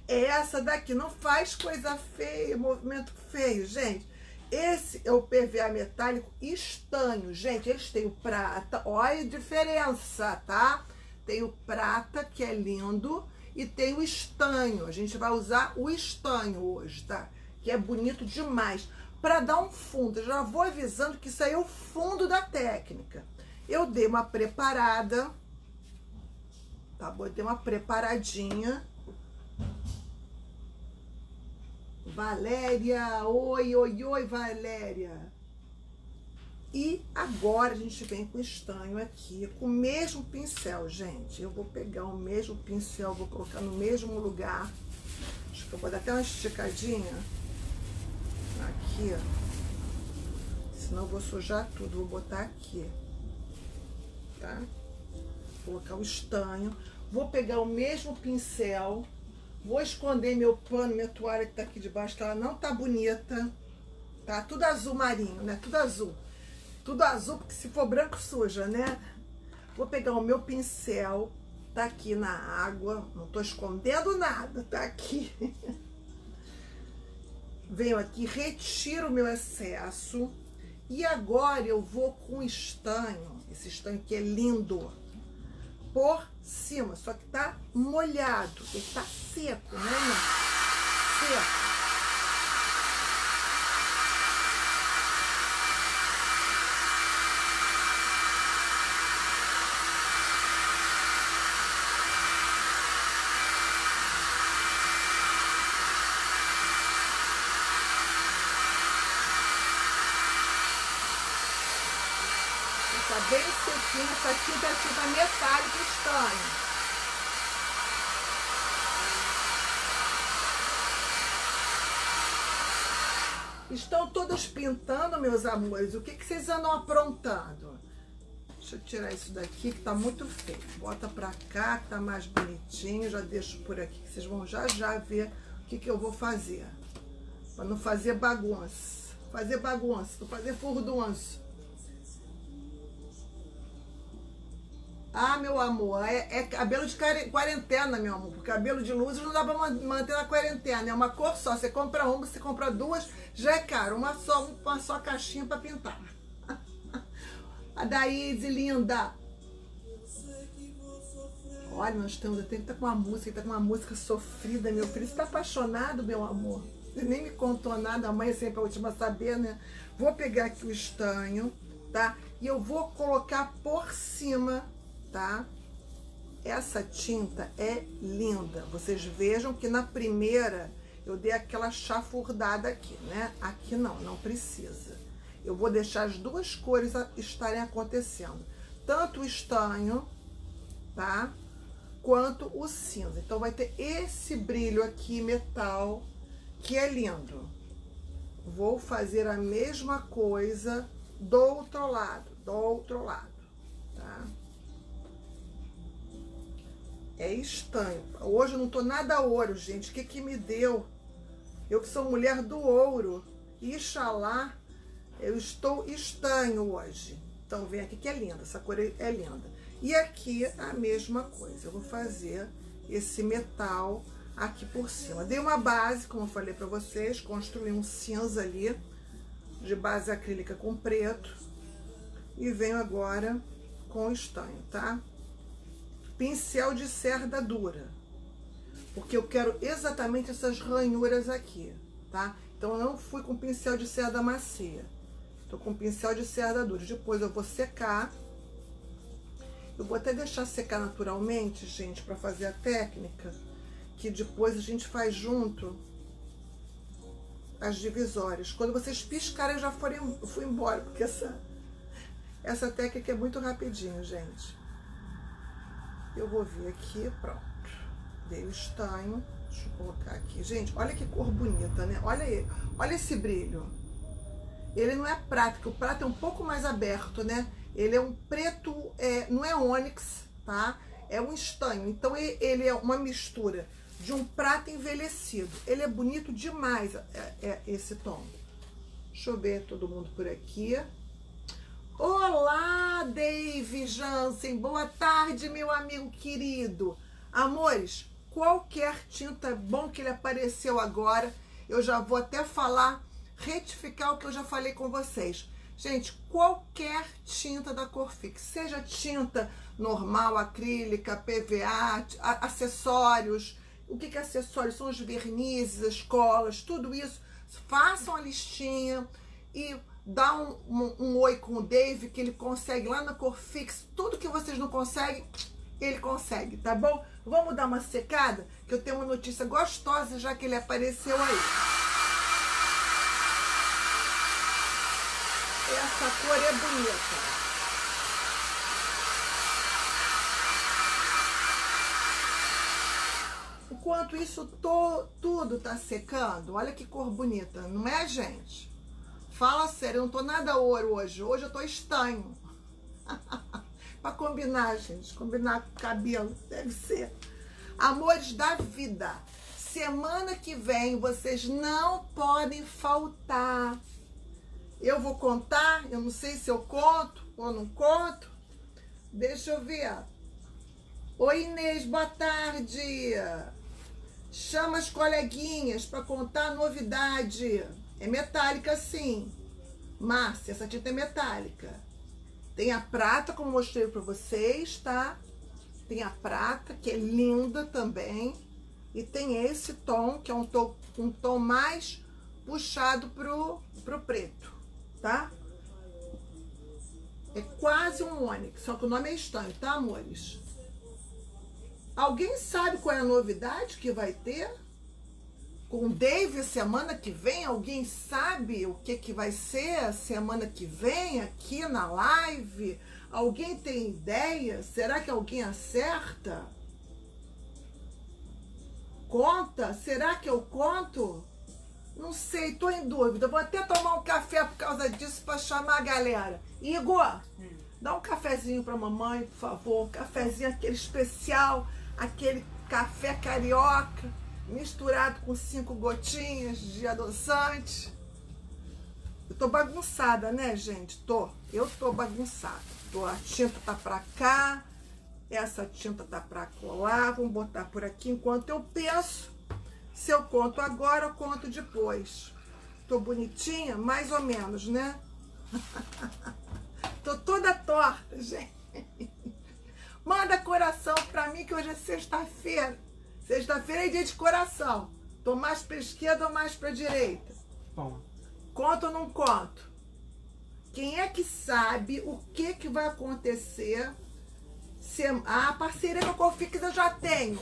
Essa daqui não faz coisa feia, movimento feio, gente. Esse é o PVA metálico estanho. Gente, eles têm o prata. Olha a diferença, tá? Tem o prata, que é lindo, e tem o estanho. A gente vai usar o estanho hoje, tá? que é bonito demais, para dar um fundo. Já vou avisando que isso aí é o fundo da técnica. Eu dei uma preparada, tá bom? Eu dei uma preparadinha. Valéria, oi, oi, oi, Valéria. E agora a gente vem com estanho aqui, com o mesmo pincel, gente. Eu vou pegar o mesmo pincel, vou colocar no mesmo lugar. Acho que eu vou dar até uma esticadinha aqui, ó. Senão eu vou sujar tudo. Vou botar aqui, tá? Vou colocar o estanho. Vou pegar o mesmo pincel. Vou esconder meu pano, minha toalha que tá aqui debaixo, que ela não tá bonita. Tá? Tudo azul marinho, né? Tudo azul. Tudo azul, porque se for branco, suja, né? Vou pegar o meu pincel, tá aqui na água. Não tô escondendo nada, tá aqui. venho aqui, retiro o meu excesso e agora eu vou com estanho, esse estanho que é lindo, por cima, só que tá molhado, ele tá seco, né? Seco. Essa tinta é tinta metálica estanho. Estão todos pintando, meus amores. O que, que vocês andam aprontando? Deixa eu tirar isso daqui, que tá muito feio. Bota pra cá, que tá mais bonitinho. Já deixo por aqui, que vocês vão já já ver o que, que eu vou fazer. Pra não fazer bagunça. Fazer bagunça, não fazer furdunço. Ah, meu amor, é, é, cabelo de quarentena, meu amor. Porque cabelo de luz não dá pra manter na quarentena. É uma cor só. Você compra uma, você compra duas, já é caro. Uma só, uma só caixinha pra pintar. A Daíde, linda. Olha, nós estamos, eu que estar com uma música, tá com uma música sofrida, meu filho. Você tá apaixonado, meu amor? Você nem me contou nada, a mãe é sempre a última a saber, né? Vou pegar aqui o estanho, tá? E eu vou colocar por cima tá? Essa tinta é linda. Vocês vejam que na primeira eu dei aquela chafurdada aqui, né? Aqui não, não precisa. Eu vou deixar as duas cores estarem acontecendo. Tanto o estanho, tá? quanto o cinza. Então vai ter esse brilho aqui metal que é lindo. Vou fazer a mesma coisa do outro lado, do outro lado, tá? É estanho. Hoje eu não tô nada ouro, gente. O que que me deu? Eu que sou mulher do ouro. Ixalá, eu estou estanho hoje. Então vem aqui que é linda, essa cor é linda. E aqui a mesma coisa. Eu vou fazer esse metal aqui por cima. Dei uma base, como eu falei para vocês, construí um cinza ali de base acrílica com preto e venho agora com estanho, tá? Pincel de cerda dura, porque eu quero exatamente essas ranhuras aqui, tá? Então eu não fui com pincel de cerda macia, tô com pincel de cerda dura. Depois eu vou secar, eu vou até deixar secar naturalmente, gente, para fazer a técnica que depois a gente faz junto as divisórias. Quando vocês piscarem, eu já fui, fui embora, porque essa, essa técnica é muito rapidinho, gente. Eu vou vir aqui, pronto. Dei o estanho. Deixa eu colocar aqui. Gente, olha que cor bonita, né? Olha aí. Olha esse brilho. Ele não é prata, porque o prata é um pouco mais aberto, né? Ele é um preto, é, não é ônix, tá? É um estanho. Então, ele é uma mistura de um prata envelhecido. Ele é bonito demais, é, é esse tom. Deixa eu ver todo mundo por aqui. Olá, Dave Jansen. Boa tarde, meu amigo querido. Amores, qualquer tinta é bom que ele apareceu agora. Eu já vou até falar, retificar o que eu já falei com vocês. Gente, qualquer tinta da Corfix, seja tinta normal, acrílica, PVA, acessórios, o que, que é acessórios? São os vernizes, as colas, tudo isso. Façam a listinha e dá um, um, um, oi com o Dave, que ele consegue lá na cor fix. Tudo que vocês não conseguem, ele consegue, tá bom? Vamos dar uma secada, que eu tenho uma notícia gostosa já que ele apareceu aí. Essa cor é bonita. Enquanto isso tudo tá secando, olha que cor bonita, não é, gente? Fala sério, eu não tô nada ouro hoje. Hoje eu tô estanho. pra combinar, gente. Combinar com cabelo, deve ser. Amores da vida. Semana que vem vocês não podem faltar. Eu vou contar, eu não sei se eu conto ou não conto. Deixa eu ver. Oi, Inês, boa tarde. Chama as coleguinhas para contar a novidade. É metálica sim. Márcia, essa tinta é metálica. Tem a prata, como mostrei para vocês, tá? Tem a prata, que é linda também. E tem esse tom, que é um tom, um tom mais puxado pro, pro preto, tá? É quase um ônix, só que o nome é estranho, tá, amores? Alguém sabe qual é a novidade que vai ter? Com o Dave semana que vem? Alguém sabe o que, que vai ser semana que vem aqui na live? Alguém tem ideia? Será que alguém acerta? Conta? Será que eu conto? Não sei, tô em dúvida. Vou até tomar um café por causa disso para chamar a galera. Igor, hum. dá um cafezinho para mamãe, por favor. Um cafezinho aquele especial aquele café carioca misturado com cinco gotinhas de adoçante. Eu tô bagunçada, né, gente? Tô. Eu tô bagunçada. Tô, a tinta tá pra cá, essa tinta tá pra colar. Vamos botar por aqui enquanto eu penso. Se eu conto agora, eu conto depois. Tô bonitinha? Mais ou menos, né? tô toda torta, gente. Manda coração pra mim que hoje é sexta-feira. Sexta-feira é dia de coração. Tô mais pra esquerda ou mais pra direita? Bom. Conto ou não conto? Quem é que sabe o que, que vai acontecer se a parceria com a Corfix eu já tenho.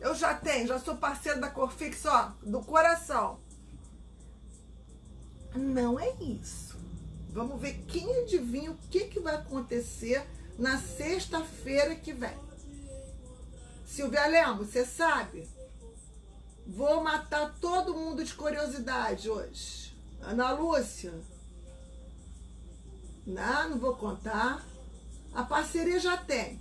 Eu já tenho, já sou parceira da Corfix, ó, do coração. Não é isso. Vamos ver quem adivinha o que, que vai acontecer na sexta-feira que vem. Silvia Lemos, você sabe? Vou matar todo mundo de curiosidade hoje. Ana Lúcia. Não, não vou contar. A parceria já tem.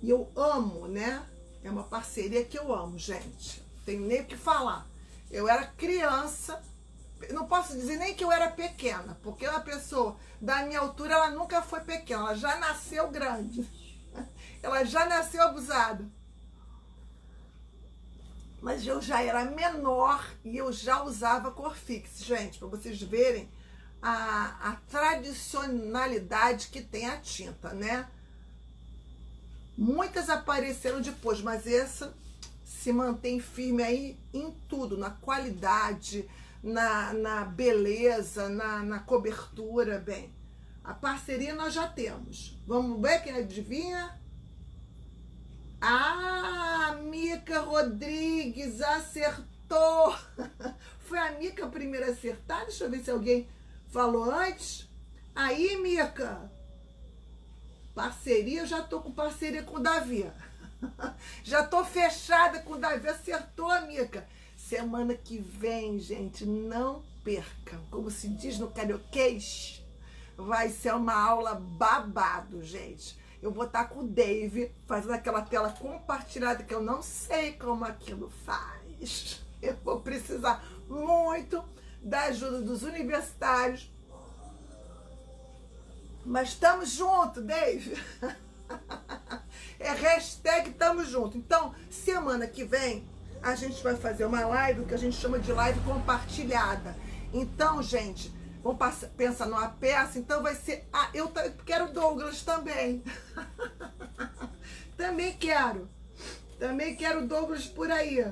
E eu amo, né? É uma parceria que eu amo, gente. Tem nem o que falar. Eu era criança, não posso dizer nem que eu era pequena, porque uma pessoa da minha altura, ela nunca foi pequena, ela já nasceu grande. Ela já nasceu abusada. Mas eu já era menor e eu já usava cor fixe, gente, para vocês verem a, a tradicionalidade que tem a tinta, né? Muitas apareceram depois, mas essa se mantém firme aí em tudo, na qualidade, na, na beleza, na, na cobertura. Bem, a parceria nós já temos. Vamos ver quem adivinha? Ah, Mica Rodrigues acertou! Foi a Mica a primeira a acertar? Deixa eu ver se alguém falou antes. Aí, Mica, parceria, eu já tô com parceria com o Davi. Já tô fechada com o Davi. Acertou, Mica. Semana que vem, gente, não percam. Como se diz no carioquês, vai ser uma aula babado, gente. Eu vou estar com o Dave fazendo aquela tela compartilhada que eu não sei como aquilo faz. Eu vou precisar muito da ajuda dos universitários. Mas estamos juntos, Dave. É hashtag tamo junto. Então, semana que vem, a gente vai fazer uma live que a gente chama de live compartilhada. Então, gente, vamos pensar numa peça, então vai ser. Ah, eu quero Douglas também. também quero. Também quero Douglas por aí.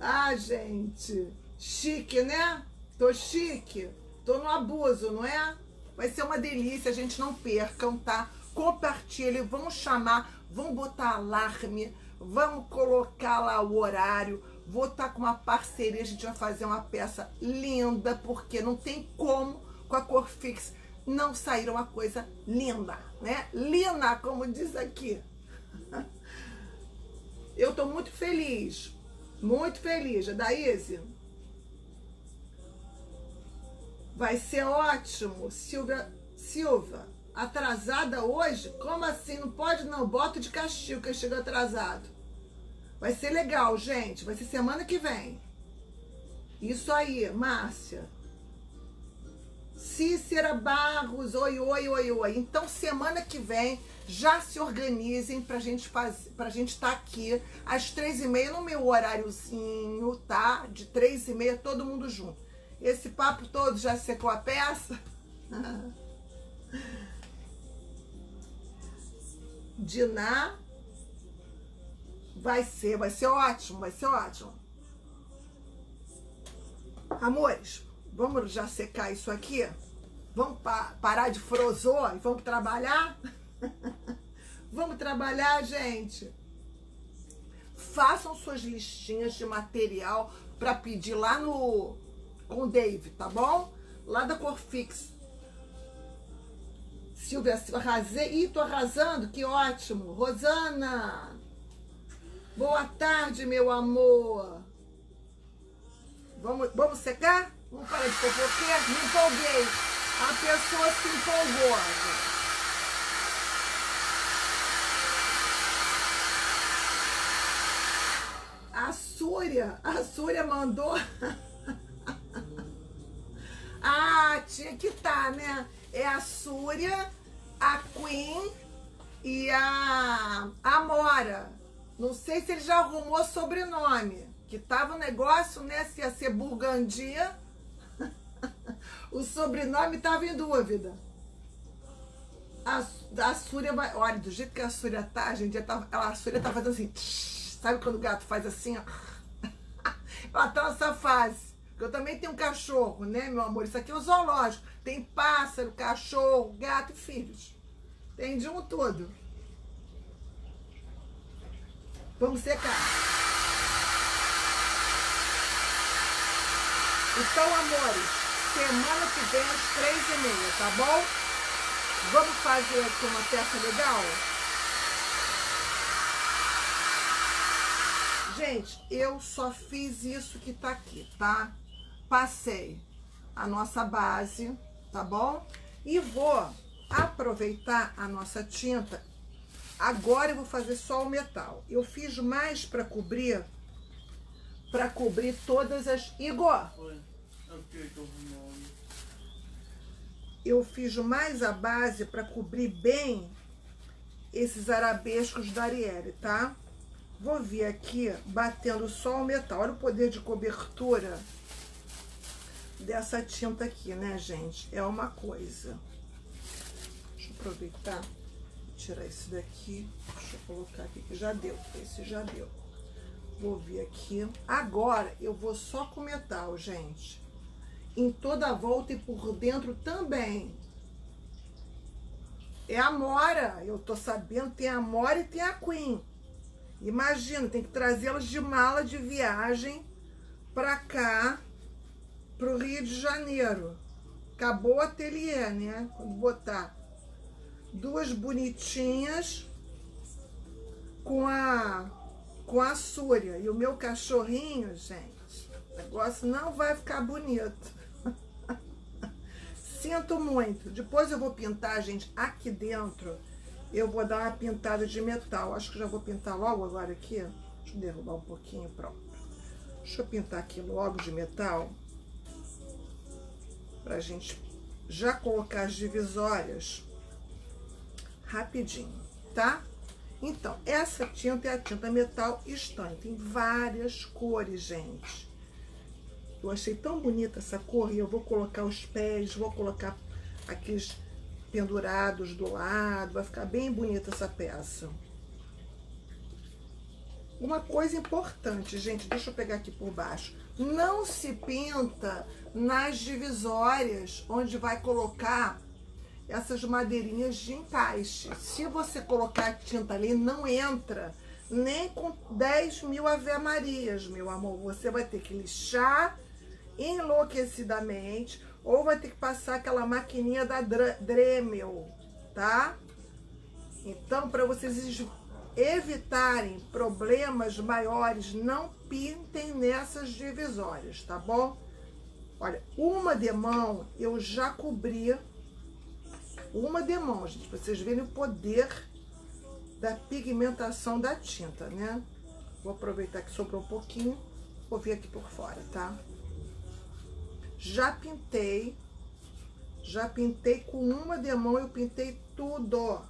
Ah, gente. Chique, né? Tô chique. Tô no abuso, não é? Vai ser uma delícia, a gente não percam, tá? compartilhe, vão chamar, vão botar alarme, vamos colocar lá o horário. Vou estar tá com uma parceria, a gente vai fazer uma peça linda, porque não tem como com a cor fixa não sair uma coisa linda, né? Lina, como diz aqui. Eu estou muito feliz, muito feliz. Daíse, vai ser ótimo. Silvia, Silva, atrasada hoje? Como assim? Não pode não, boto de castigo que chegou atrasado. Vai ser legal, gente. Vai ser semana que vem. Isso aí, Márcia. Cícera Barros, oi, oi, oi, oi. Então, semana que vem, já se organizem pra gente fazer, pra gente estar tá aqui às três e meia no meu horáriozinho, tá? De três e meia, todo mundo junto. Esse papo todo já secou a peça? Diná vai ser, vai ser ótimo, vai ser ótimo. Amores, vamos já secar isso aqui? Vamos pa parar de frozô e vamos trabalhar? vamos trabalhar, gente? Façam suas listinhas de material para pedir lá no com o Dave, tá bom? Lá da Corfix. Silvia arrasei. Ih, tô arrasando, que ótimo. Rosana, boa tarde, meu amor. Vamos, vamos secar? Vamos parar de fofoqueira? Me empolguei. A pessoa se empolgou. A Súria, a Súria mandou. ah, tinha que estar, tá, né? é a Súria, a Queen e a Amora. Não sei se ele já arrumou sobrenome. Que tava o um negócio, né? Se ia ser Burgandia. o sobrenome tava em dúvida. A, a Súria vai. Olha, do jeito que a Súria tá, gente, tá, a Súria tá fazendo assim. Tsh, sabe quando o gato faz assim, ó? Ela tá nessa fase. Eu também tenho um cachorro, né, meu amor? Isso aqui é um zoológico. Tem pássaro, cachorro, gato e filhos. Tem de um tudo. Vamos secar. Então, amores, semana que vem às três e meia, tá bom? Vamos fazer aqui uma peça legal? Gente, eu só fiz isso que tá aqui, tá? Passei a nossa base, tá bom? E vou aproveitar a nossa tinta Agora eu vou fazer só o metal. Eu fiz mais para cobrir, para cobrir todas as... Igor! Oi. É eu fiz mais a base para cobrir bem esses arabescos da Arielle, tá? Vou vir aqui batendo só o metal. Olha o poder de cobertura dessa tinta aqui, né, gente? É uma coisa. Deixa eu aproveitar, tirar esse daqui. Deixa eu colocar aqui que já deu. Esse já deu. Vou vir aqui. Agora eu vou só com metal, gente em toda a volta e por dentro também. É a Mora, eu tô sabendo, tem a Mora e tem a Queen. Imagina, tem que trazê-los de mala de viagem pra cá, pro Rio de Janeiro. Acabou o ateliê, né? Quando botar duas bonitinhas com a com a Súria. E o meu cachorrinho, gente, o negócio não vai ficar bonito. Sinto muito. Depois eu vou pintar, gente, aqui dentro. Eu vou dar uma pintada de metal. Acho que já vou pintar logo agora aqui. Deixa eu derrubar um pouquinho, pronto. Deixa eu pintar aqui logo de metal. Pra gente já colocar as divisórias rapidinho, tá? Então, essa tinta é a tinta metal estanque. Tem várias cores, gente. Eu achei tão bonita essa cor e eu vou colocar os pés, vou colocar aqueles pendurados do lado, vai ficar bem bonita essa peça. Uma coisa importante, gente, deixa eu pegar aqui por baixo. Não se pinta nas divisórias onde vai colocar essas madeirinhas de encaixe. Se você colocar tinta ali, não entra nem com 10 mil Ave Marias, meu amor. Você vai ter que lixar enlouquecidamente ou vai ter que passar aquela maquininha da Dremel, tá? Então, para vocês evitarem problemas maiores, não pintem nessas divisórias, tá bom? Olha, uma demão eu já cobri, uma demão, gente, pra vocês verem o poder da pigmentação da tinta, né? Vou aproveitar que sobrou um pouquinho, vou vir aqui por fora, tá? Já pintei, já pintei com uma demão, eu pintei tudo,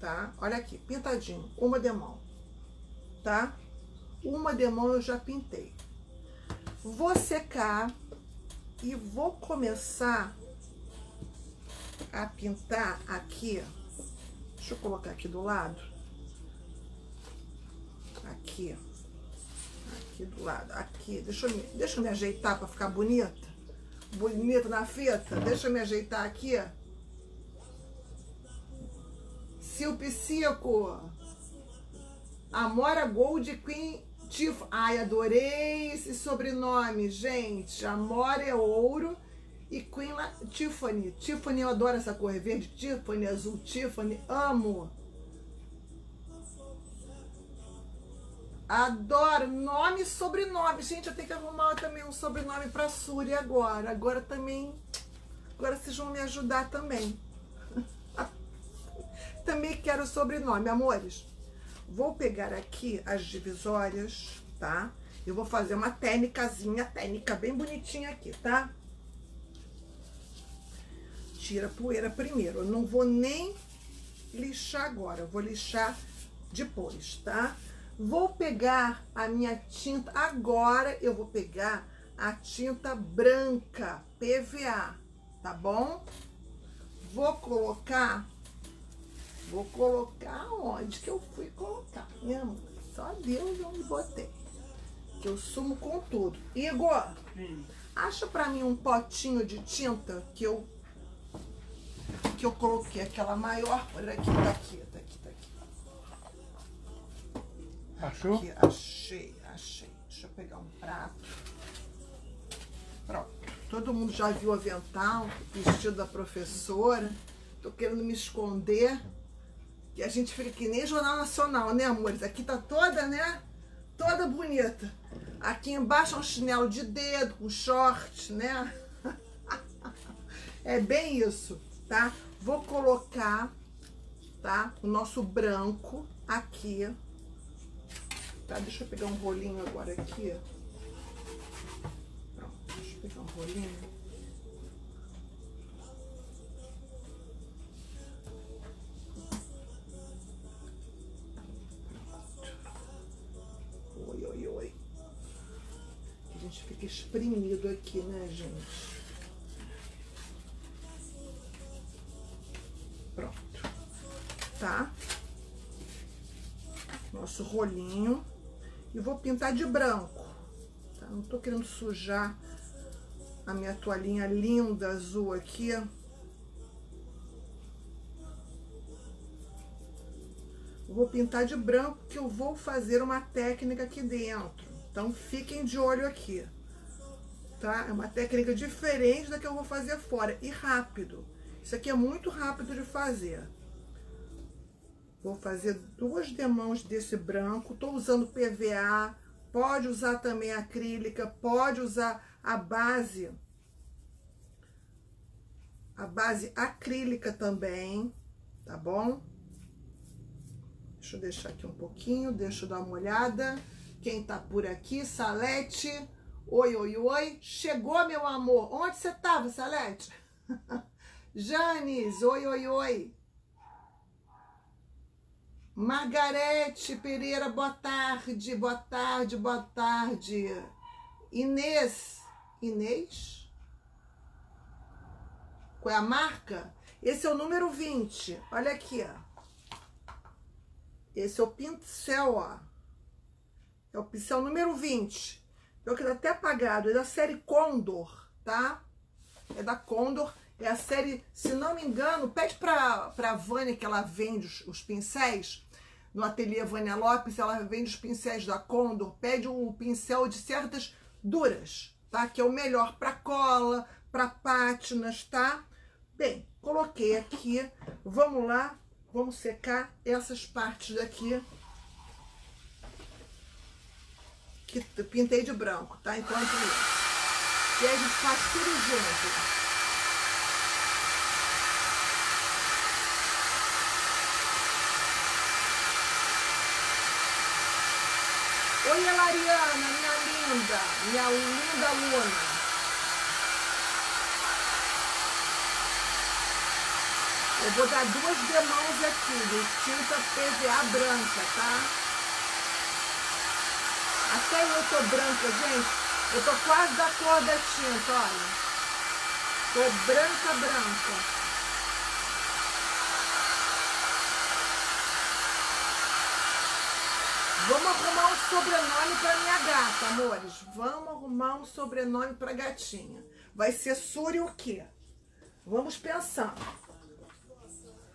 tá? Olha aqui, pintadinho, uma demão, tá? Uma demão eu já pintei. Vou secar e vou começar a pintar aqui. Deixa eu colocar aqui do lado. Aqui. Aqui do lado. Aqui. Deixa eu me, deixa eu me ajeitar para ficar bonita bonito na fita. Deixa eu me ajeitar aqui. Silpsico. Amora Gold Queen Tiff. Ai, adorei esse sobrenome, gente. Amora é ouro e Queen La... Tiffany. Tiffany, eu adoro essa cor verde. Tiffany, azul, Tiffany. Amo. Adoro nome e sobrenome. Gente, eu tenho que arrumar também um sobrenome para Suri agora. Agora também. Agora vocês vão me ajudar também. também quero sobrenome, amores. Vou pegar aqui as divisórias, tá? Eu vou fazer uma técnicazinha, técnica bem bonitinha aqui, tá? Tira a poeira primeiro. Eu não vou nem lixar agora, eu vou lixar depois, tá? Vou pegar a minha tinta, agora eu vou pegar a tinta branca, PVA, tá bom? Vou colocar, vou colocar onde que eu fui colocar, minha mãe. Só Deus onde botei. Que eu sumo com tudo. Igor, acha pra mim um potinho de tinta que eu que eu coloquei aquela maior por aqui, tá aqui, tá aqui, tá aqui. Achou? Aqui, achei, achei. Deixa eu pegar um prato. Pronto. Todo mundo já viu o avental, vestido da professora. Tô querendo me esconder. E a gente fica que nem Jornal Nacional, né, amores? Aqui tá toda, né? toda bonita. Aqui embaixo é um chinelo de dedo, com short, né? É bem isso, tá? Vou colocar, tá? O nosso branco aqui. Tá? Deixa eu pegar um rolinho agora aqui. Pronto, deixa eu pegar um rolinho. Oi, oi, oi. A gente fica espremido aqui, né, gente? Pronto. Tá? Nosso rolinho. E vou pintar de branco. Tá? Não tô querendo sujar a minha toalhinha linda azul aqui. Vou pintar de branco que eu vou fazer uma técnica aqui dentro. Então fiquem de olho aqui. Tá? É uma técnica diferente da que eu vou fazer fora e rápido. Isso aqui é muito rápido de fazer. Vou fazer duas demãos desse branco. Tô usando PVA. Pode usar também acrílica. Pode usar a base. A base acrílica também. Tá bom? Deixa eu deixar aqui um pouquinho. Deixa eu dar uma olhada. Quem tá por aqui? Salete. Oi, oi, oi. Chegou, meu amor. Onde você tava, Salete? Janes, oi, oi, oi. Margarete Pereira, boa tarde, boa tarde, boa tarde. Inês, Inês? Qual é a marca? Esse é o número 20. Olha aqui, ó. Esse é o pincel, ó. É o pincel número 20. Eu quero até apagado. É da série Condor, tá? É da Condor. É a série, se não me engano, pede pra, pra Vânia que ela vende os, os pincéis. No ateliê Vânia Lopes, ela vende os pincéis da Condor. Pede um pincel de certas duras, tá? Que é o melhor para cola, para pátinas, tá? Bem, coloquei aqui. Vamos lá, vamos secar essas partes daqui. Que pintei de branco, tá? Enquanto isso. E a gente faz tudo junto. Oi, Elariana, minha minha linda aluna. Eu vou dar duas demãos aqui de tinta PVA branca, tá? Até eu tô branca, gente. Eu tô quase da cor da tinta, olha. Tô branca, branca. Vamos arrumar um sobrenome para minha gata, amores. Vamos arrumar um sobrenome para gatinha. Vai ser Suri o quê? Vamos pensar.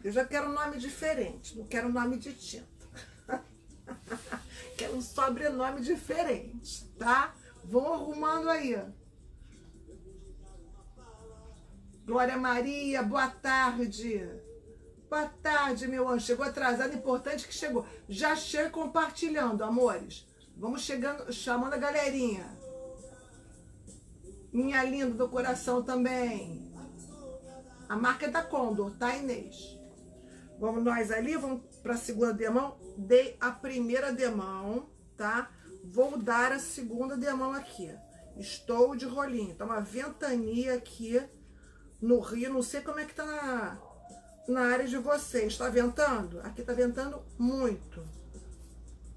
Eu já quero um nome diferente, não quero um nome de tinta. quero um sobrenome diferente, tá? Vão arrumando aí. Glória Maria, boa tarde. Boa tarde, meu anjo. Chegou atrasado, importante que chegou. Já chega compartilhando, amores. Vamos chegando, chamando a galerinha. Minha linda do coração também. A marca é da Condor, tá, Inês? Vamos nós ali, vamos para segunda demão. Dei a primeira demão, tá? Vou dar a segunda demão aqui. Estou de rolinho. Tá uma ventania aqui no rio. Não sei como é que tá na na área de vocês. Está ventando? Aqui está ventando muito.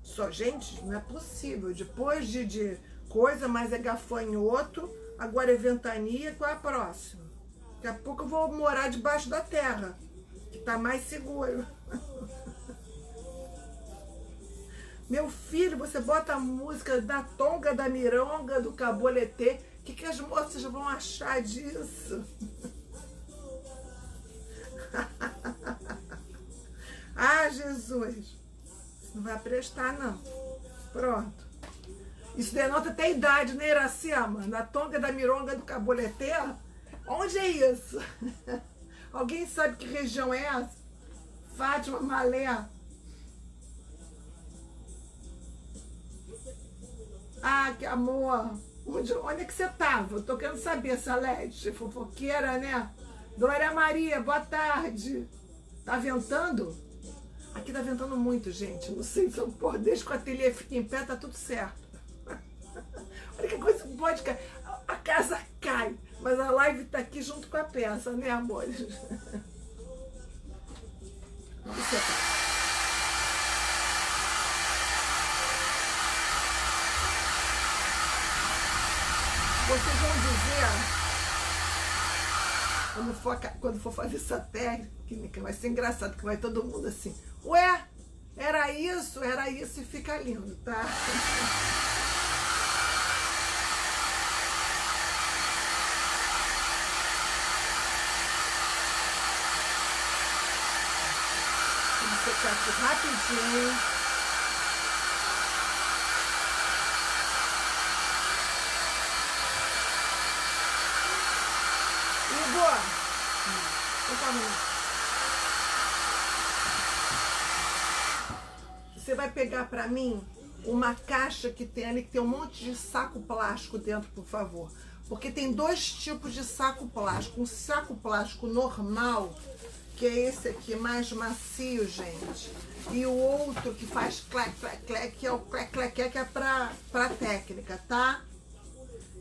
Só, gente, não é possível. Depois de, de coisa, mais é gafanhoto, agora é ventania, qual é a próxima? Daqui a pouco eu vou morar debaixo da terra, que tá mais seguro. Meu filho, você bota a música da tonga, da mironga, do caboletê, o que, que as moças vão achar disso? ah, Jesus. Isso não vai prestar, não. Pronto. Isso denota até idade, né, Iracema? Na tonga da mironga do caboletê? Onde é isso? Alguém sabe que região é essa? Fátima Malé. Ah, que amor. Onde, onde é que você tava? Eu tô querendo saber, Salete, fofoqueira, né? Glória Maria, boa tarde. Tá ventando? Aqui tá ventando muito, gente. Não sei se eu pô, desde que o ateliê fica em pé, tá tudo certo. Olha que coisa pode cair. A casa cai, mas a live tá aqui junto com a peça, né, amores? Vocês vão dizer, quando for, quando for fazer essa técnica, vai ser engraçado, que vai todo mundo assim, ué, era isso, era isso, e fica lindo, tá? Secar aqui rapidinho. Você vai pegar para mim uma caixa que tem ali, que tem um monte de saco plástico dentro, por favor. Porque tem dois tipos de saco plástico. Um saco plástico normal, que é esse aqui, mais macio, gente. E o outro que faz clec, clec, clec, que é o clec, clec, que é pra, pra técnica, tá?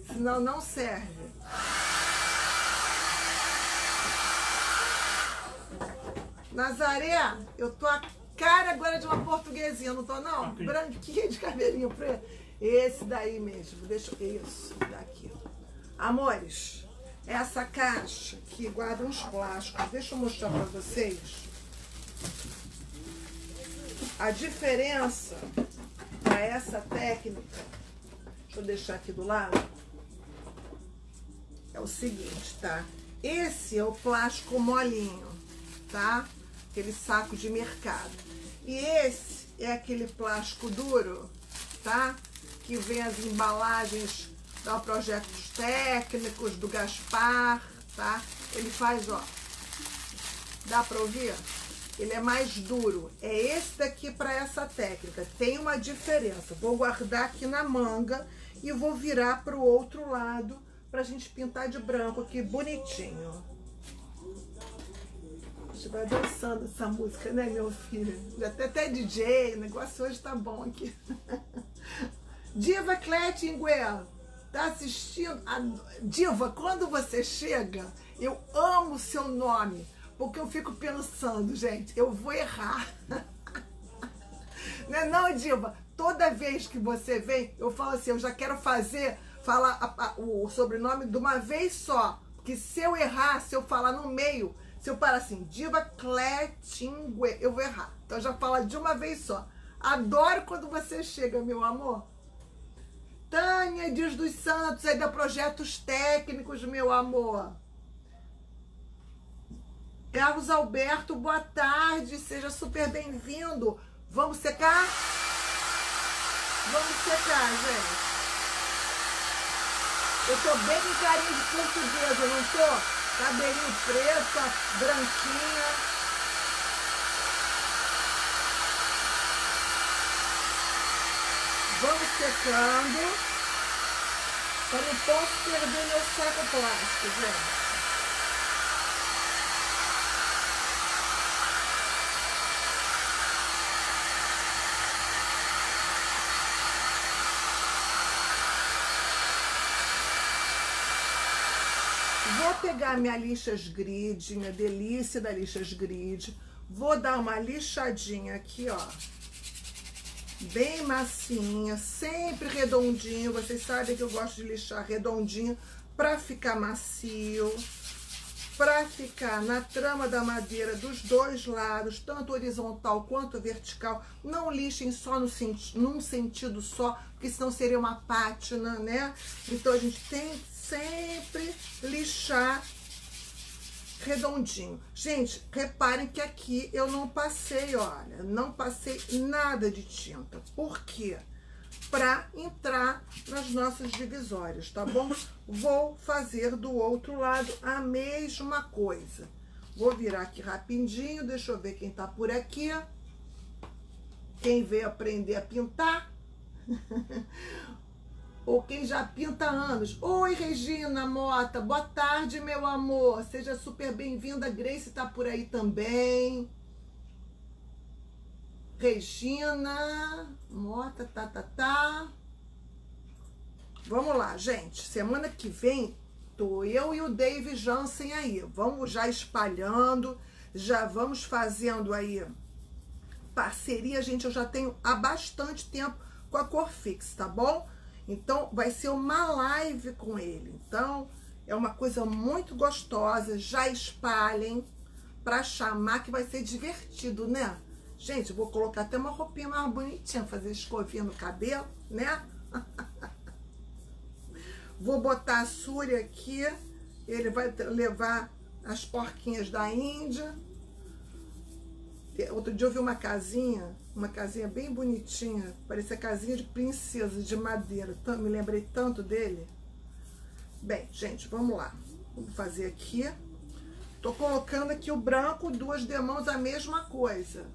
Senão não serve. Nazaré, eu tô a cara agora de uma portuguesinha, não tô não? Okay. Branquinha de cabelinho preto. Esse daí mesmo, deixa isso, daqui. Amores, essa caixa que guarda uns plásticos, deixa eu mostrar pra vocês. A diferença para essa técnica, deixa eu deixar aqui do lado, é o seguinte, tá? Esse é o plástico molinho, tá? Aquele saco de mercado. E esse é aquele plástico duro, tá? Que vem as embalagens da Projetos Técnicos, do Gaspar, tá? Ele faz, ó, dá para ouvir? Ele é mais duro. É esse daqui para essa técnica. Tem uma diferença. Vou guardar aqui na manga e vou virar para o outro lado para a gente pintar de branco aqui bonitinho. Você vai dançando essa música, né, meu filho? Até até DJ, o negócio hoje tá bom aqui. Diva Cletinguel, tá assistindo? A... Diva, quando você chega, eu amo o seu nome, porque eu fico pensando, gente, eu vou errar. Não é não, Diva? Toda vez que você vem, eu falo assim, eu já quero fazer, falar a, a, o sobrenome de uma vez só. Porque se eu errar, se eu falar no meio, se eu parar assim, Diva Cletingue, eu vou errar. Então já fala de uma vez só. Adoro quando você chega, meu amor. Tânia Dias dos Santos, aí da Projetos Técnicos, meu amor. Carlos Alberto, boa tarde, seja super bem-vindo. Vamos secar? Vamos secar, gente. Eu tô bem em carinho de portuguesa, não tô? Cabelinho preto, branquinha. Vamos secando. Eu não posso perder meu saco plástico, gente. Pegar minha lixas grid, minha delícia da lixas grid, vou dar uma lixadinha aqui, ó, bem massinha, sempre redondinho, vocês sabem que eu gosto de lixar redondinho para ficar macio, para ficar na trama da madeira dos dois lados, tanto horizontal quanto vertical. Não lixem só no senti num sentido só, porque senão seria uma pátina, né? Então a gente tem sempre lixar redondinho. Gente, reparem que aqui eu não passei, olha, não passei nada de tinta. Por quê? Para entrar nas nossas divisórias, tá bom? Vou fazer do outro lado a mesma coisa. Vou virar aqui rapidinho, deixa eu ver quem tá por aqui. Quem veio aprender a pintar. ou quem já pinta anos. Oi, Regina Mota, boa tarde, meu amor. Seja super bem-vinda. Grace tá por aí também. Regina Mota, tá, tá, tá. Vamos lá, gente. Semana que vem, tô eu e o Dave Jansen aí. Vamos já espalhando, já vamos fazendo aí parceria, gente. Eu já tenho há bastante tempo com a Corfix, tá bom? Então, vai ser uma live com ele. Então, é uma coisa muito gostosa. Já espalhem para chamar, que vai ser divertido, né? Gente, vou colocar até uma roupinha mais bonitinha, fazer escovinha no cabelo, né? vou botar a Súria aqui. Ele vai levar as porquinhas da Índia. Outro dia eu vi uma casinha uma casinha bem bonitinha, parecia casinha de princesa de madeira. Me lembrei tanto dele. Bem, gente, vamos lá. Vamos fazer aqui. Tô colocando aqui o branco, duas demãos, a mesma coisa.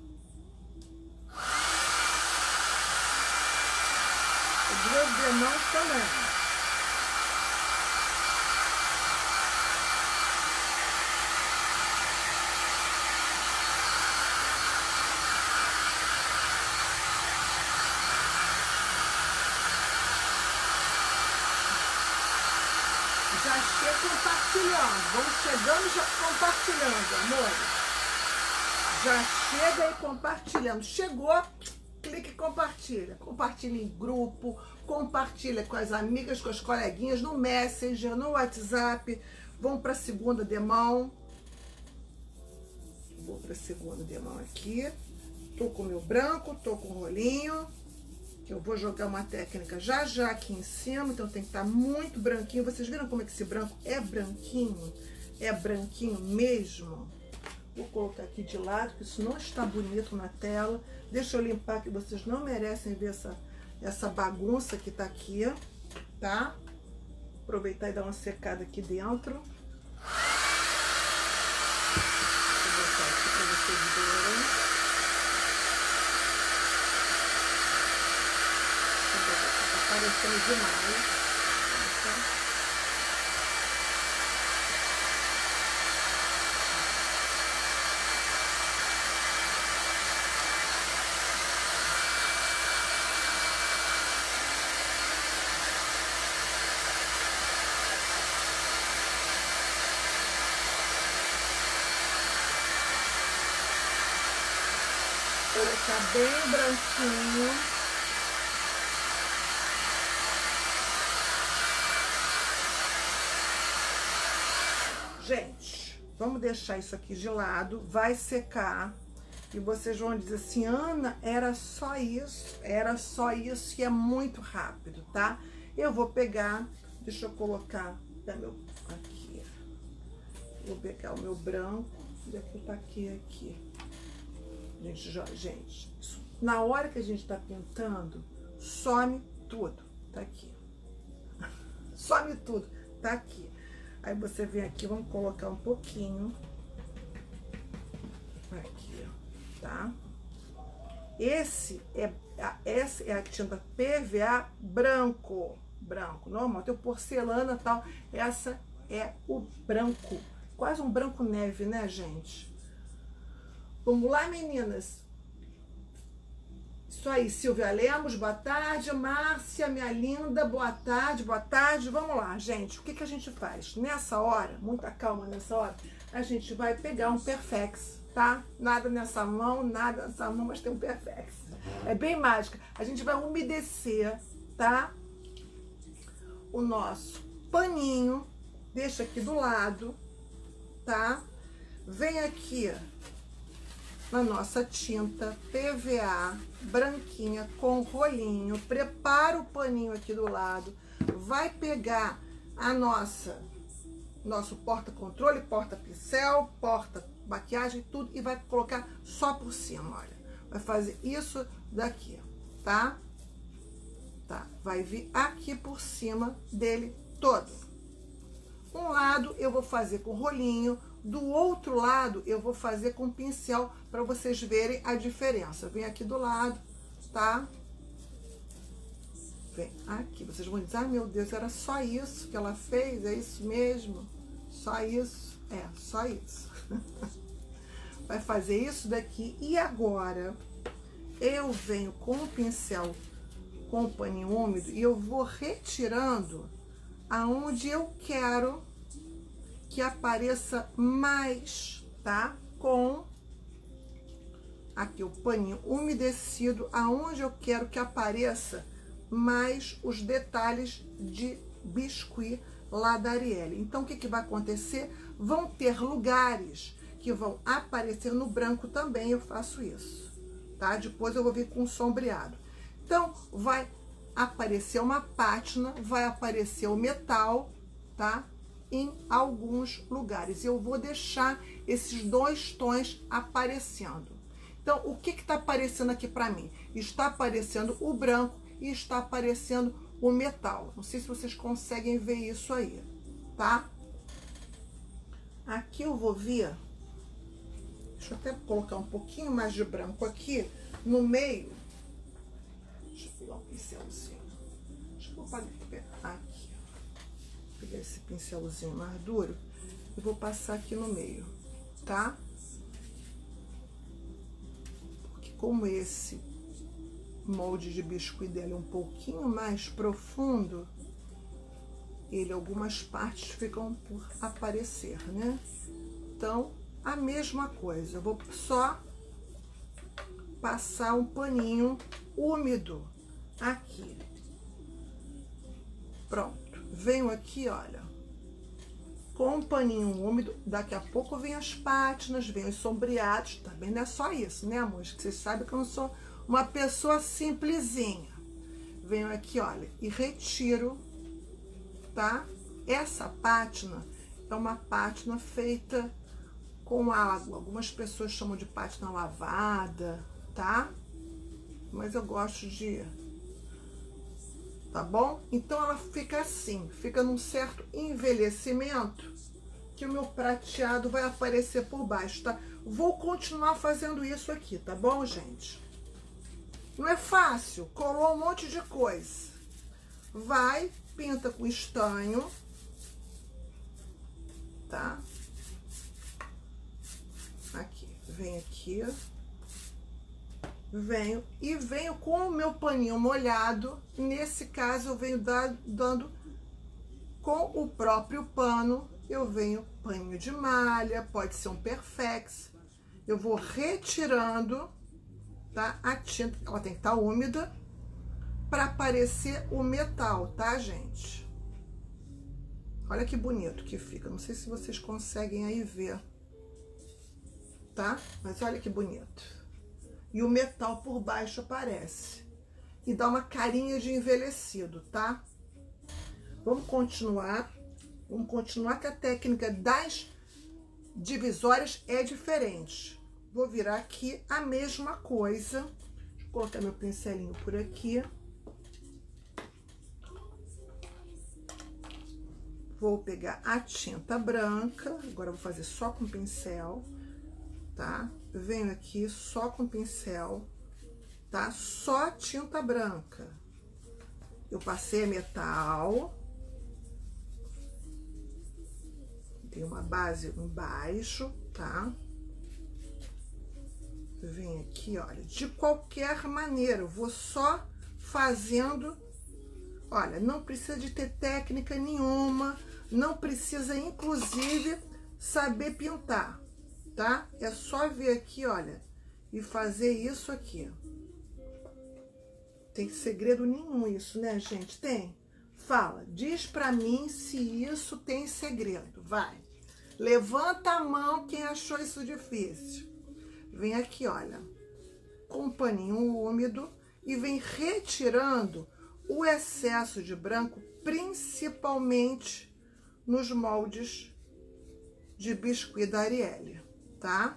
Duas demãos também. compartilhando. Vamos chegando já compartilhando, amores. Já chega aí Chegou, clique e compartilha. Compartilha em grupo, compartilha com as amigas, com as coleguinhas, no Messenger, no WhatsApp. Vamos para a segunda demão. Vou para a segunda demão aqui. Tô com meu branco, tô com o rolinho eu vou jogar uma técnica já já aqui em cima, então tem que estar tá muito branquinho. Vocês viram como é que esse branco é branquinho? É branquinho mesmo? Vou colocar aqui de lado, que isso não está bonito na tela. Deixa eu limpar, que vocês não merecem ver essa, essa bagunça que tá aqui, tá? Aproveitar e dar uma secada aqui dentro. aparecendo demais. Ele tá bem branquinho. Vamos deixar isso aqui de lado, vai secar. E vocês vão dizer assim, Ana, era só isso, era só isso e é muito rápido, tá? Eu vou pegar, deixa eu colocar meu, aqui. Vou pegar o meu branco, daqui tá aqui, aqui. Gente, gente, na hora que a gente tá pintando, some tudo, tá aqui. some tudo, tá aqui. Aí você vem aqui, vamos colocar um pouquinho. Aqui, ó, tá? Esse é, essa é a tinta PVA branco. Branco, normal, tem porcelana tal. Essa é o branco. Quase um branco neve, né, gente? Vamos lá, meninas. Isso aí, Silvia Lemos, boa tarde. Márcia, minha linda, boa tarde, boa tarde. Vamos lá, gente. O que, que a gente faz? Nessa hora, muita calma nessa hora, a gente vai pegar um Perfex, tá? Nada nessa mão, nada nessa mão, mas tem um Perfex. É bem mágica. A gente vai umedecer, tá? O nosso paninho. Deixa aqui do lado, tá? Vem aqui na nossa tinta PVA branquinha com rolinho. Prepara o paninho aqui do lado. Vai pegar a nossa nosso porta-controle, porta-pincel, porta-maquiagem, tudo e vai colocar só por cima, olha. Vai fazer isso daqui, tá? Tá, vai vir aqui por cima dele todo. Um lado eu vou fazer com rolinho, do outro lado, eu vou fazer com pincel para vocês verem a diferença. Vem aqui do lado, tá? Vem aqui. Vocês vão dizer, ah, meu Deus, era só isso que ela fez? É isso mesmo? Só isso? É, só isso. Vai fazer isso daqui. E agora, eu venho com o pincel com o paninho úmido e eu vou retirando aonde eu quero que apareça mais, tá? Com aqui o paninho umedecido, aonde eu quero que apareça mais os detalhes de biscuit lá da Arielle. Então, o que, que vai acontecer? Vão ter lugares que vão aparecer no branco também, eu faço isso, tá? Depois eu vou vir com sombreado. Então, vai aparecer uma pátina, vai aparecer o metal, tá? Em alguns lugares. Eu vou deixar esses dois tons aparecendo. Então, o que está aparecendo aqui para mim? Está aparecendo o branco e está aparecendo o metal. Não sei se vocês conseguem ver isso aí, tá? Aqui eu vou vir, deixa eu até colocar um pouquinho mais de branco aqui no meio. Deixa eu pegar um pincelzinho. Deixa eu pegar esse pincelzinho mais duro e vou passar aqui no meio, tá? Porque como esse molde de biscuit dele é um pouquinho mais profundo, ele algumas partes ficam por aparecer, né? Então, a mesma coisa. Eu vou só passar um paninho úmido aqui. Pronto. Venho aqui, olha, com um paninho úmido. Daqui a pouco vem as pátinas, vem os sombreados. Também não é só isso, né, amor? Que vocês sabem que eu não sou uma pessoa simplesinha. Venho aqui, olha, e retiro, tá? Essa pátina é uma pátina feita com água. Algumas pessoas chamam de pátina lavada, tá? Mas eu gosto de... Tá bom? Então ela fica assim, fica num certo envelhecimento que o meu prateado vai aparecer por baixo, tá? Vou continuar fazendo isso aqui, tá bom, gente? Não é fácil, colou um monte de coisa. Vai, pinta com estanho, tá? Aqui, vem aqui, venho e venho com o meu paninho molhado. Nesse caso, eu venho dando com o próprio pano, eu venho paninho de malha, pode ser um perfex. Eu vou retirando tá? A tinta, ela tem que estar tá úmida para aparecer o metal, tá, gente? Olha que bonito que fica. Não sei se vocês conseguem aí ver, tá? Mas olha que bonito. E o metal por baixo aparece. E dá uma carinha de envelhecido, tá? Vamos continuar. Vamos continuar que a técnica das divisórias é diferente. Vou virar aqui a mesma coisa. Eu colocar meu pincelinho por aqui. Vou pegar a tinta branca, agora vou fazer só com pincel, tá? Venho aqui só com pincel, tá? Só tinta branca. Eu passei a metal. Tem uma base embaixo, tá? Vem aqui, olha, de qualquer maneira, eu vou só fazendo. Olha, não precisa de ter técnica nenhuma, não precisa, inclusive, saber pintar, tá? É só vir aqui, olha, e fazer isso aqui. Tem segredo nenhum isso, né, gente? Tem? Fala, diz pra mim se isso tem segredo, vai. Levanta a mão quem achou isso difícil. Vem aqui, olha, com um paninho úmido e vem retirando o excesso de branco, principalmente nos moldes de biscuit da Arielle, tá?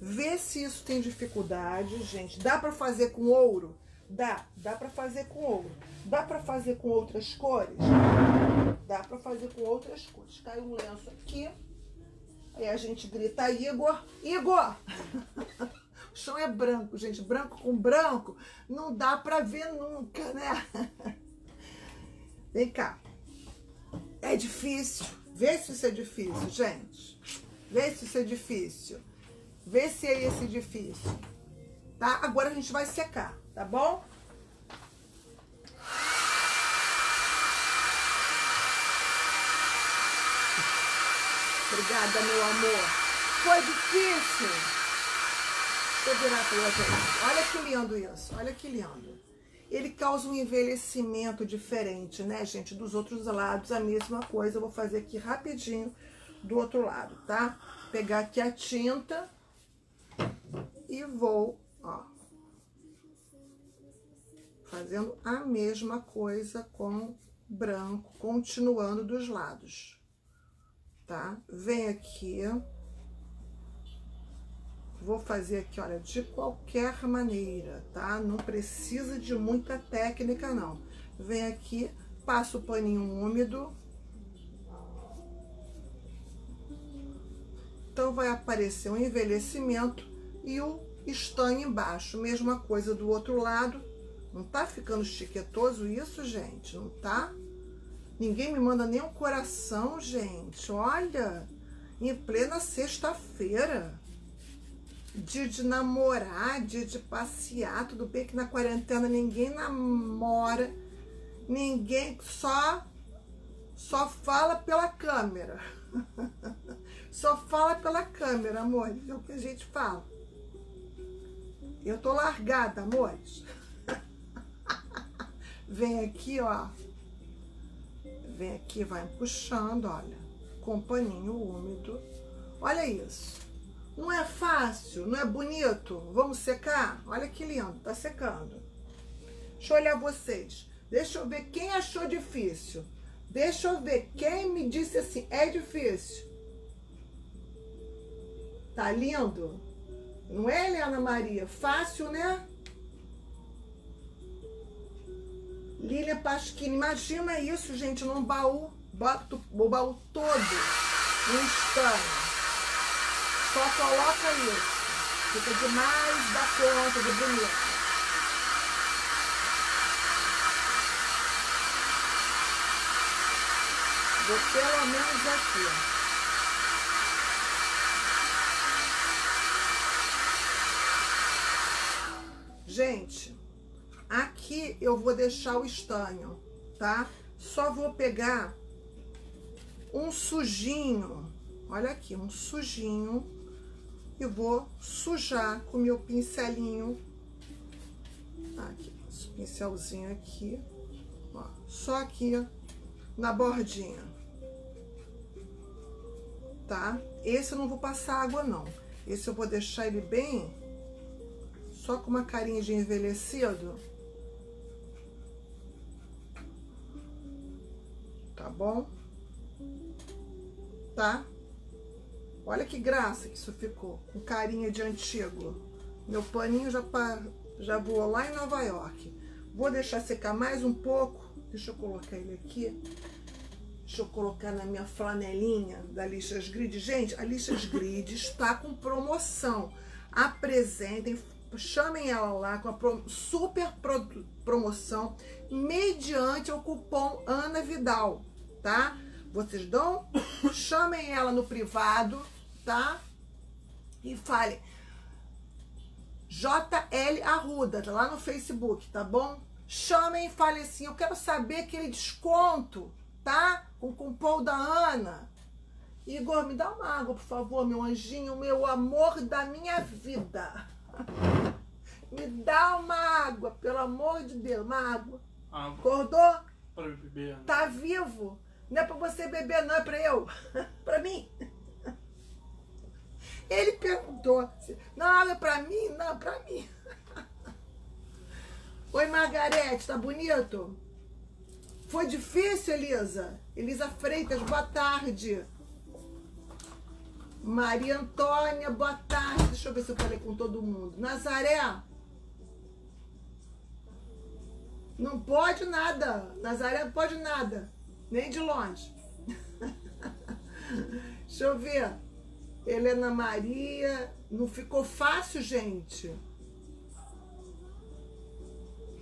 Vê se isso tem dificuldade, gente. Dá para fazer com ouro? Dá, dá para fazer com ouro. Dá para fazer com outras cores? Dá para fazer com outras cores. Cai um lenço aqui, Aí a gente grita, Igor, Igor! chão é branco, gente. Branco com branco não dá pra ver nunca, né? Vem cá. É difícil. Vê se isso é difícil, gente. Vê se isso é difícil. Vê se é esse difícil. Tá? Agora a gente vai secar, tá bom? Obrigada, meu amor. Foi difícil. Eu virar para outra. Olha que lindo isso. Olha que lindo. Ele causa um envelhecimento diferente, né, gente? Dos outros lados, a mesma coisa. Eu vou fazer aqui rapidinho do outro lado, tá? Pegar aqui a tinta e vou, ó, fazendo a mesma coisa com branco, continuando dos lados tá? Vem aqui. Vou fazer aqui, olha, de qualquer maneira, tá? Não precisa de muita técnica, não. Vem aqui, passa o paninho úmido. Então, vai aparecer um envelhecimento e o estanho embaixo. Mesma coisa do outro lado. Não tá ficando chiquetoso isso, gente? Não tá? Ninguém me manda nem um coração, gente. Olha, em plena sexta-feira. Dia de namorar, dia de passear. Tudo bem que na quarentena ninguém namora. Ninguém só só fala pela câmera. só fala pela câmera, amores. É o que a gente fala. Eu tô largada, amores. Vem aqui, ó vem aqui, vai puxando, olha, com paninho úmido. Olha isso. Não é fácil, não é bonito? Vamos secar? Olha que lindo, tá secando. Deixa eu olhar vocês. Deixa eu ver quem achou difícil. Deixa eu ver quem me disse assim, é difícil. Tá lindo? Não é, Helena Maria? Fácil, né? Lília Pasquini, imagina isso, gente, num baú, bota o baú todo no estanho. Só coloca isso. Fica demais da conta de bonito. Vou pelo menos aqui. Gente, Aqui eu vou deixar o estanho, tá? Só vou pegar um sujinho, olha aqui, um sujinho, e vou sujar com meu pincelinho, aqui, esse pincelzinho aqui, ó, só aqui na bordinha, tá? Esse eu não vou passar água, não. Esse eu vou deixar ele bem, só com uma carinha de envelhecido, tá bom? Tá? Olha que graça que isso ficou, com carinha de antigo. Meu paninho já, já voou lá em Nova York. Vou deixar secar mais um pouco. Deixa eu colocar ele aqui. Deixa eu colocar na minha flanelinha da Lixas Grid. Gente, a Lixas Grid está com promoção. Apresentem, chamem ela lá com a super promoção mediante o cupom Ana Vidal tá? Vocês dão, chamem ela no privado, tá? E falem, JL Arruda, tá lá no Facebook, tá bom? Chamem e falem assim, eu quero saber aquele desconto, tá? Com o cupom da Ana. Igor, me dá uma água, por favor, meu anjinho, meu amor da minha vida. Me dá uma água, pelo amor de Deus, uma água. água. Acordou? Para beber. Né? Tá vivo? Não é para você beber, não, é para eu. para mim. Ele perguntou. Não, é para mim? Não, para mim. Oi, Margarete, tá bonito? Foi difícil, Elisa? Elisa Freitas, boa tarde. Maria Antônia, boa tarde. Deixa eu ver se eu falei com todo mundo. Nazaré. Não pode nada. Nazaré não pode nada. Nem de longe. Deixa eu ver. Helena Maria. Não ficou fácil, gente?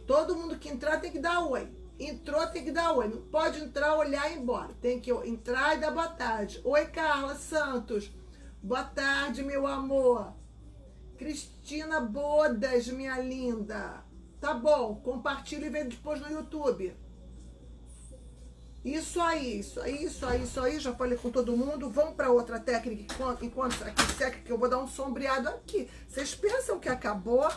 Todo mundo que entrar tem que dar oi. Entrou, tem que dar oi. Não pode entrar, olhar e ir embora. Tem que entrar e dar boa tarde. Oi, Carla Santos. Boa tarde, meu amor. Cristina Bodas, minha linda. Tá bom, compartilha e vê depois no YouTube. Isso aí, isso aí, isso aí, isso aí. Já falei com todo mundo. Vamos para outra técnica enquanto, aqui seca, que eu vou dar um sombreado aqui. Vocês pensam que acabou?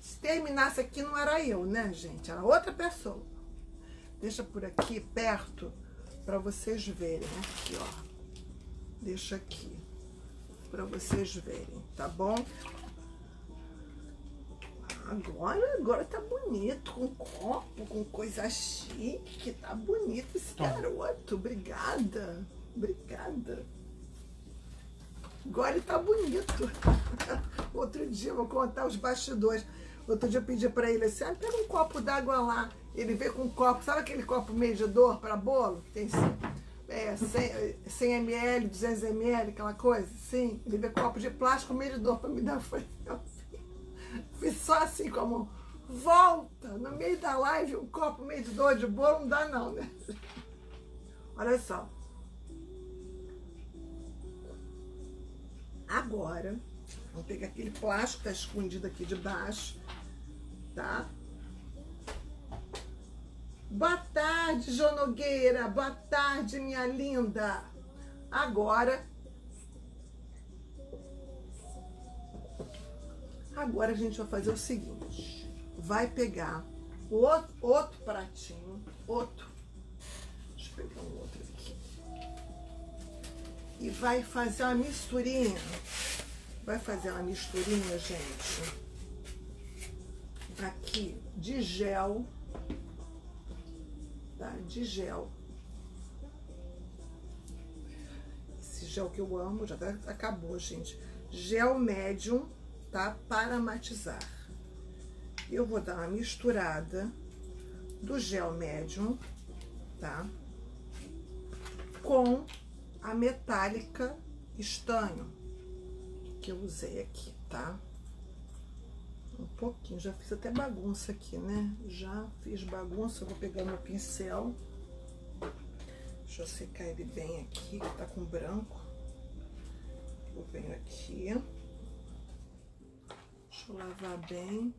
Se terminasse aqui, não era eu, né, gente? Era outra pessoa. Deixa por aqui, perto, para vocês verem. Aqui, ó. Deixa aqui, para vocês verem, tá bom? Agora, agora tá bonito, com copo, com coisa chique, tá bonito esse garoto. Obrigada, obrigada. Agora ele tá bonito. Outro dia, vou contar os bastidores. Outro dia eu pedi pra ele assim, ah, pega um copo d'água lá. Ele veio com um copo, sabe aquele copo medidor para bolo? Tem é, 100, 100 ml, 200 ml, aquela coisa? Sim, um copo de plástico medidor para me dar. Foi Fiz só assim com a mão. Volta! No meio da live, um copo medidor de bolo não dá não, né? Olha só. Agora, vamos pegar aquele plástico que tá escondido aqui de baixo, tá? Boa tarde, João Nogueira. Boa tarde, minha linda. Agora Agora a gente vai fazer o seguinte: vai pegar outro, outro pratinho, outro. Deixa eu pegar um outro aqui. E vai fazer uma misturinha. Vai fazer uma misturinha, gente. Aqui de gel. Tá? De gel. Esse gel que eu amo, já acabou, gente. Gel médium tá? Para matizar. Eu vou dar uma misturada do gel médium, tá? Com a metálica estanho que eu usei aqui, tá? Um pouquinho, já fiz até bagunça aqui, né? Já fiz bagunça, vou pegar meu pincel. Deixa eu secar ele bem aqui, que tá com branco. Eu venho aqui. Deixa eu lavar bem.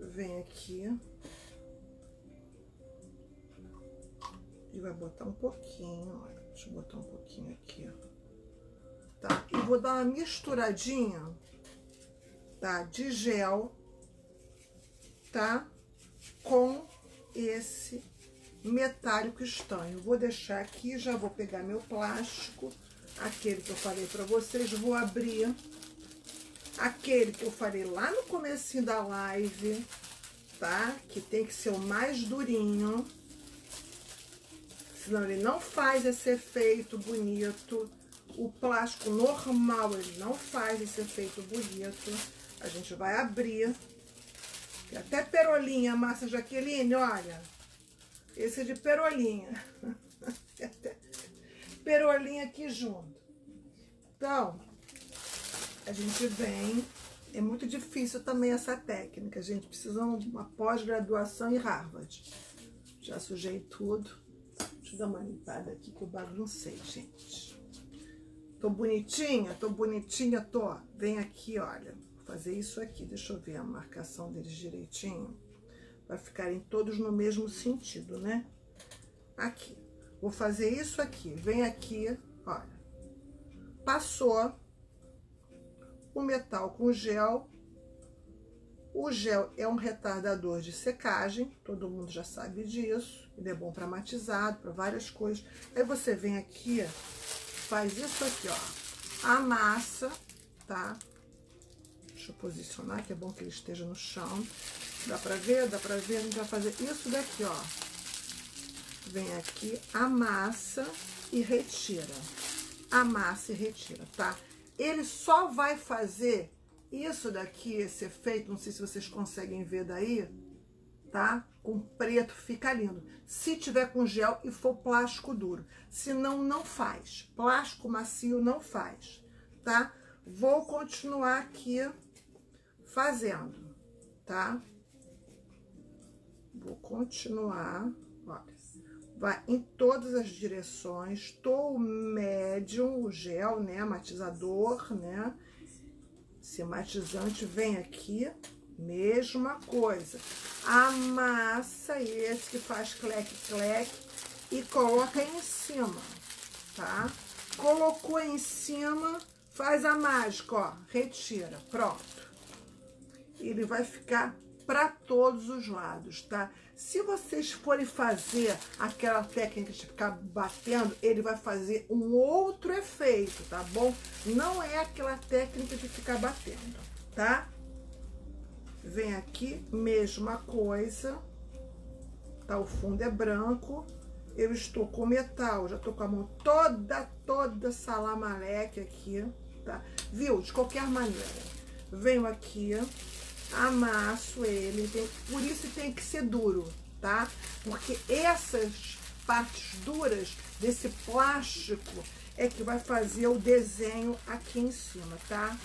Vem aqui. E vai botar um pouquinho, olha. Deixa eu botar um pouquinho aqui, ó. Tá? E vou dar uma misturadinha, tá? De gel, tá? Com esse metálico estanho. Vou deixar aqui, já vou pegar meu plástico aquele que eu falei para vocês, vou abrir aquele que eu falei lá no começo da live, tá? Que tem que ser o mais durinho, senão ele não faz esse efeito bonito. O plástico normal, ele não faz esse efeito bonito. A gente vai abrir. Até perolinha, massa Jaqueline, olha. Esse é de perolinha. perolinha aqui junto. Então, a gente vem. É muito difícil também essa técnica. A gente precisa de uma pós-graduação em Harvard. Já sujei tudo. Deixa eu dar uma limpada aqui que eu baguncei, gente. Tô bonitinha? Tô bonitinha? Tô. Vem aqui, olha. Vou fazer isso aqui. Deixa eu ver a marcação deles direitinho. Vai ficarem todos no mesmo sentido, né? Aqui. Vou fazer isso aqui. Vem aqui, olha. Passou o metal com gel. O gel é um retardador de secagem, todo mundo já sabe disso. Ele é bom para matizado, para várias coisas. Aí você vem aqui, faz isso aqui, ó. Amassa, tá? Deixa eu posicionar, que é bom que ele esteja no chão. Dá pra ver? Dá pra ver? A gente vai fazer isso daqui, ó vem aqui, amassa e retira. Amassa e retira, tá? Ele só vai fazer isso daqui, esse efeito, não sei se vocês conseguem ver daí, tá? Com preto fica lindo. Se tiver com gel e for plástico duro. Senão, não faz. Plástico macio não faz, tá? Vou continuar aqui fazendo, tá? Vou continuar, olha. Vai em todas as direções. Tô o médium, o gel, né? Matizador, né? Esse matizante vem aqui, mesma coisa. Amassa esse que faz clec-clec e coloca em cima, tá? Colocou em cima, faz a mágica, ó, retira, pronto. Ele vai ficar para todos os lados, tá? Se vocês forem fazer aquela técnica de ficar batendo, ele vai fazer um outro efeito, tá bom? Não é aquela técnica de ficar batendo, tá? Vem aqui, mesma coisa, tá? O fundo é branco, eu estou com metal, já tô com a mão toda, toda salamaleque aqui, tá? Viu? De qualquer maneira. Venho aqui, amasso ele, tem, por isso tem que ser duro, tá? Porque essas partes duras desse plástico é que vai fazer o desenho aqui em cima, tá?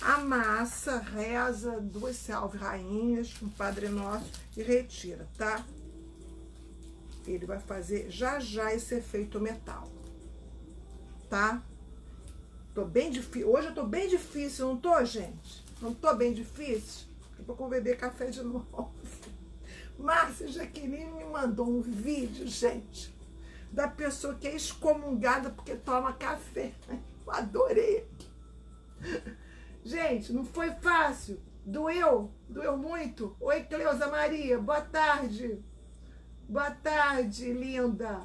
Amassa, reza, duas salve rainhas, um Padre Nosso e retira, tá? Ele vai fazer já já esse efeito metal, tá? Tô bem difícil, hoje eu tô bem difícil, não tô, gente? Não tô bem difícil? A eu vou beber café de novo. Márcia Jaqueline me mandou um vídeo, gente, da pessoa que é excomungada porque toma café. Eu adorei. Gente, não foi fácil. Doeu? Doeu muito? Oi, Cleusa Maria, boa tarde. Boa tarde, linda.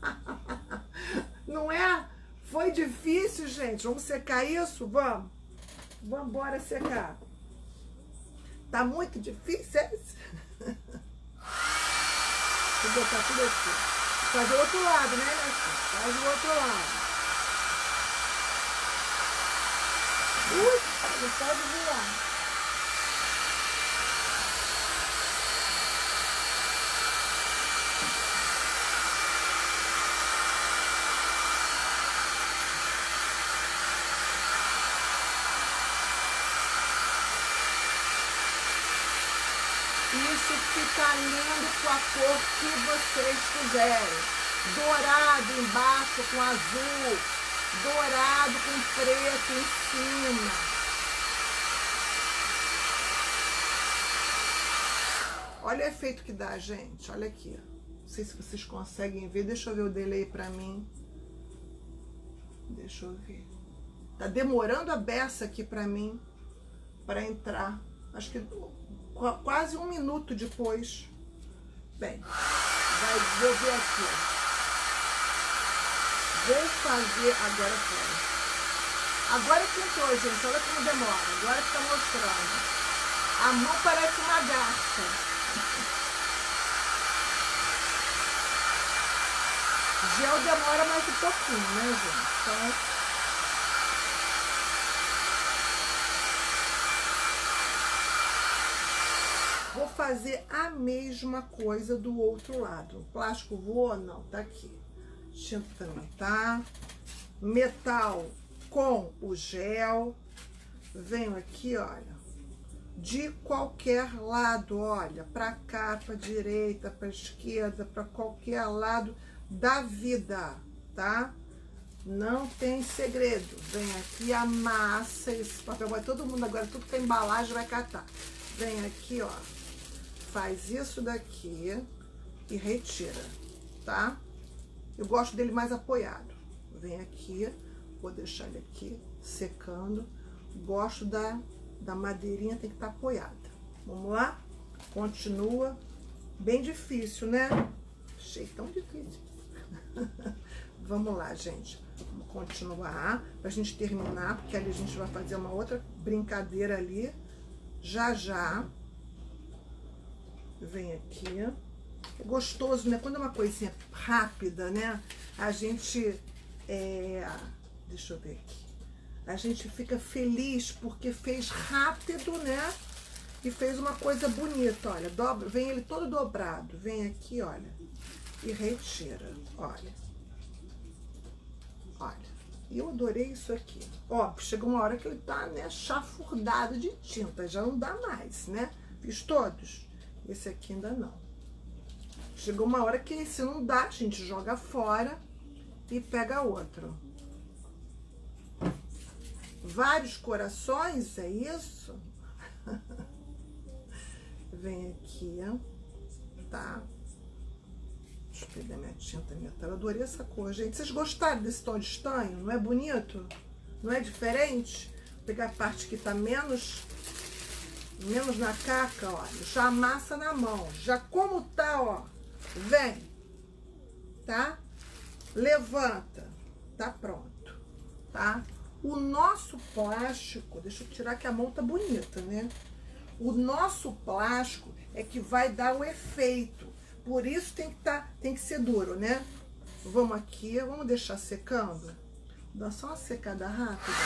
Não é? Foi difícil, gente. Vamos secar isso? Vamos. Vamos embora secar. Tá muito difícil esse? Vou botar tudo aqui. Fazer o outro lado, né? Faz o outro lado. Pode voar. Isso fica lindo com a cor que vocês quiserem. Dourado embaixo com azul, dourado com preto em cima. Olha o efeito que dá, gente. Olha aqui. Não sei se vocês conseguem ver. Deixa eu ver o delay pra mim. Deixa eu ver. Tá demorando a beça aqui pra mim para entrar. Acho que quase um minuto depois. Bem, vai, vou ver aqui. Vou fazer agora foi. Agora que entrou, gente. Olha como demora. Agora que tá mostrando. A mão parece uma garça. Gel demora mais um pouquinho, né, gente? Então, Vou fazer a mesma coisa do outro lado. O plástico voa? Não, tá aqui. Tinta também tá. Metal com o gel. Venho aqui, olha. De qualquer lado, olha. Pra cá, pra direita, pra esquerda, pra qualquer lado da vida, tá? Não tem segredo. Vem aqui, amassa esse papel. Vai todo mundo agora, tudo que tem embalagem vai catar. Vem aqui, ó faz isso daqui e retira, tá? Eu gosto dele mais apoiado. Vem aqui, vou deixar ele aqui secando. Gosto da, da madeirinha, tem que estar tá apoiada. Vamos lá? Continua. Bem difícil, né? Achei tão difícil. Vamos lá, gente. Vamos continuar pra gente terminar, porque ali a gente vai fazer uma outra brincadeira ali. Já, já vem aqui. É gostoso, né? Quando é uma coisinha rápida, né? A gente. É... Deixa eu ver aqui. A gente fica feliz porque fez rápido, né? e fez uma coisa bonita, olha. Dobra, vem ele todo dobrado. Vem aqui, olha. E retira, olha. Olha. Eu adorei isso aqui. Ó, chegou uma hora que ele tá, né, chafurdado de tinta. Já não dá mais, né? Fiz todos? Esse aqui ainda não. Chegou uma hora que se não dá, a gente joga fora e pega outro. Vários corações, é isso? Vem aqui, tá? Deixa eu pegar minha tinta, minha tela. Adorei essa cor, gente. Vocês gostaram desse tom de estanho? Não é bonito? Não é diferente? Vou pegar a parte que tá menos, menos na caca, ó. Já amassa na mão. Já como tá, ó. Vem. Tá? Levanta. Tá pronto. Tá? O nosso plástico, deixa eu tirar que a mão tá bonita, né? O nosso plástico é que vai dar o efeito. Por isso tem que, tá, tem que ser duro, né? Vamos aqui, vamos deixar secando. Dá só uma secada rápida.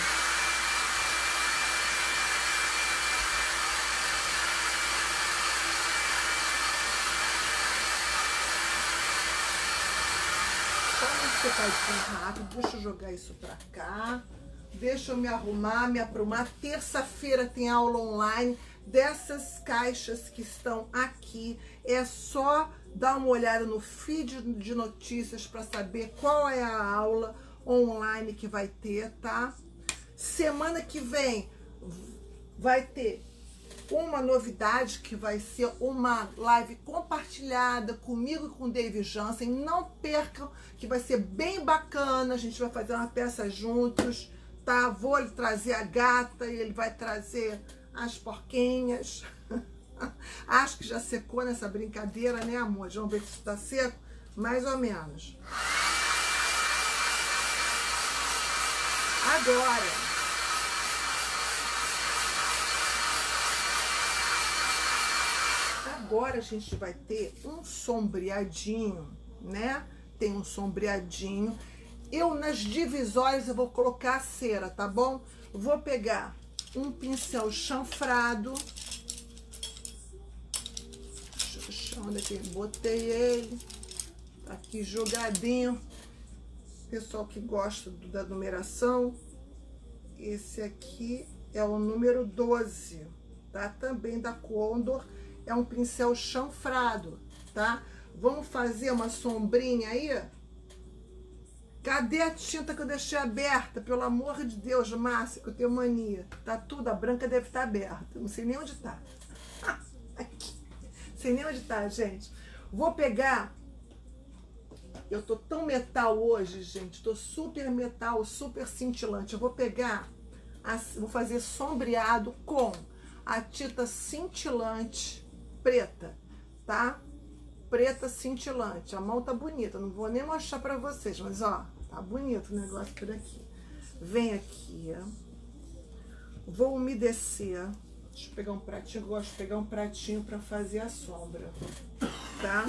Só uma secadinha rápida. Deixa eu jogar isso pra cá. Deixa eu me arrumar, me aprumar. Terça-feira tem aula online dessas caixas que estão aqui. É só dar uma olhada no feed de notícias para saber qual é a aula online que vai ter, tá? Semana que vem vai ter uma novidade que vai ser uma live compartilhada comigo e com o David Jansen. Não percam, que vai ser bem bacana. A gente vai fazer uma peça juntos, tá? Vou trazer a gata e ele vai trazer as porquinhas. Acho que já secou nessa brincadeira, né, amor? Vamos ver se está seco. Mais ou menos. Agora. Agora a gente vai ter um sombreadinho, né? Tem um sombreadinho. Eu, nas divisórias, eu vou colocar a cera, tá bom? Vou pegar um pincel chanfrado. É que botei ele. Tá aqui jogadinho. Pessoal que gosta do, da numeração. Esse aqui é o número 12, tá? Também da Condor. É um pincel chanfrado, tá? Vamos fazer uma sombrinha aí, Cadê a tinta que eu deixei aberta? Pelo amor de Deus, Márcia, que eu tenho mania. Tá tudo, a branca deve estar aberta. Não sei nem onde tá. Sei nem onde tá, gente. Vou pegar. Eu tô tão metal hoje, gente. Tô super metal, super cintilante. Eu vou pegar, vou fazer sombreado com a tinta cintilante preta, tá? preta cintilante. A mão tá bonita, não vou nem mostrar pra vocês, mas ó, tá bonito o negócio por aqui. Vem aqui. Vou umedecer. Deixa eu pegar um pratinho, eu gosto de pegar um pratinho pra fazer a sombra, tá?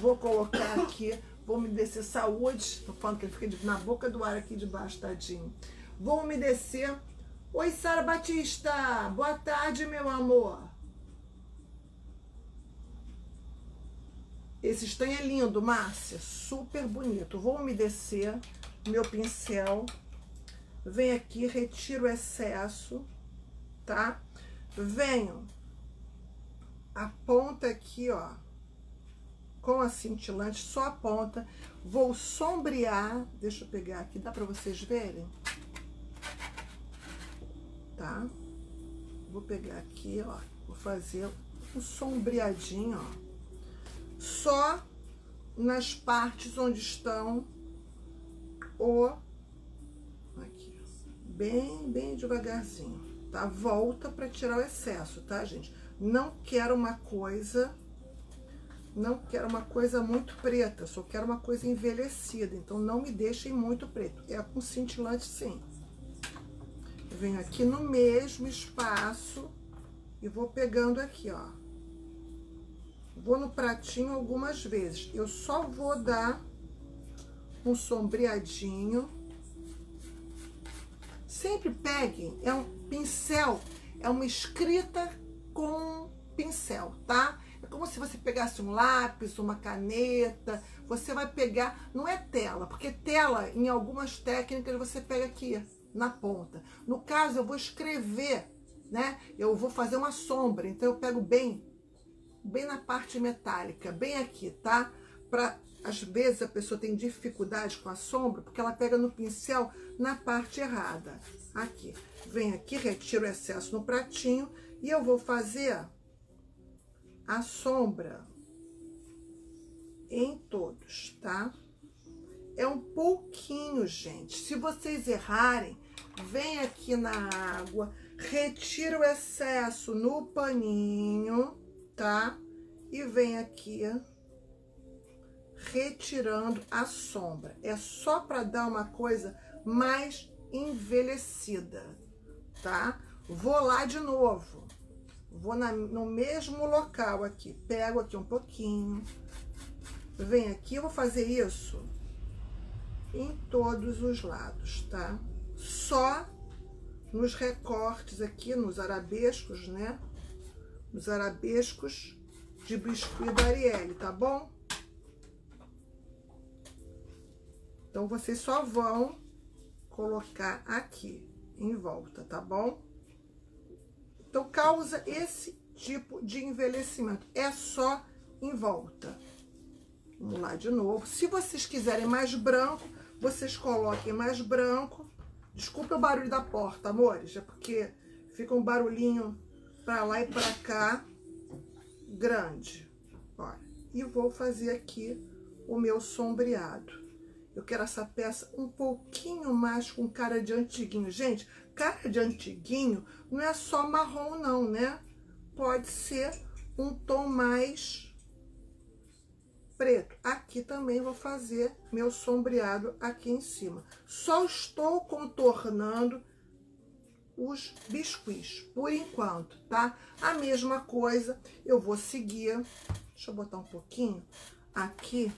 Vou colocar aqui, vou umedecer saúde, tô falando que ele fica na boca do ar aqui debaixo, tadinho. Vou umedecer. Oi, Sara Batista, boa tarde, meu amor. Esse estanho é lindo, Márcia. Super bonito. Vou umedecer meu pincel. Venho aqui, retiro o excesso, tá? Venho a ponta aqui, ó, com a cintilante, só a ponta. Vou sombrear, deixa eu pegar aqui, dá pra vocês verem? Tá? Vou pegar aqui, ó, vou fazer um sombreadinho, ó. Só nas partes onde estão o aqui, bem, bem devagarzinho, tá? Volta para tirar o excesso, tá, gente? Não quero uma coisa não quero uma coisa muito preta, só quero uma coisa envelhecida, então não me deixem muito preto. É com cintilante sim. venho aqui no mesmo espaço e vou pegando aqui, ó. Vou no pratinho algumas vezes. Eu só vou dar um sombreadinho. Sempre peguem, é um pincel, é uma escrita com pincel, tá? É como se você pegasse um lápis, uma caneta, você vai pegar, não é tela, porque tela, em algumas técnicas, você pega aqui, na ponta. No caso, eu vou escrever, né? Eu vou fazer uma sombra, então eu pego bem, bem na parte metálica, bem aqui, tá? Para às vezes a pessoa tem dificuldade com a sombra, porque ela pega no pincel na parte errada. Aqui. Vem aqui, retiro o excesso no pratinho e eu vou fazer a sombra em todos, tá? É um pouquinho, gente. Se vocês errarem, vem aqui na água, retira o excesso no paninho, tá? E vem aqui retirando a sombra. É só para dar uma coisa mais envelhecida, tá? Vou lá de novo. Vou na, no mesmo local aqui. Pego aqui um pouquinho. Vem aqui, eu vou fazer isso em todos os lados, tá? Só nos recortes aqui, nos arabescos, né? Nos arabescos de biscuit da Arielle, tá bom? Então, vocês só vão colocar aqui em volta, tá bom? Então, causa esse tipo de envelhecimento. É só em volta. Vamos lá de novo. Se vocês quiserem mais branco, vocês coloquem mais branco. Desculpa o barulho da porta, amores. É porque fica um barulhinho pra lá e pra cá grande. Olha. E vou fazer aqui o meu sombreado. Eu quero essa peça um pouquinho mais com cara de antiguinho. Gente, cara de antiguinho não é só marrom não, né? Pode ser um tom mais preto. Aqui também vou fazer meu sombreado aqui em cima. Só estou contornando os biscuits, por enquanto, tá? A mesma coisa, eu vou seguir, deixa eu botar um pouquinho, aqui,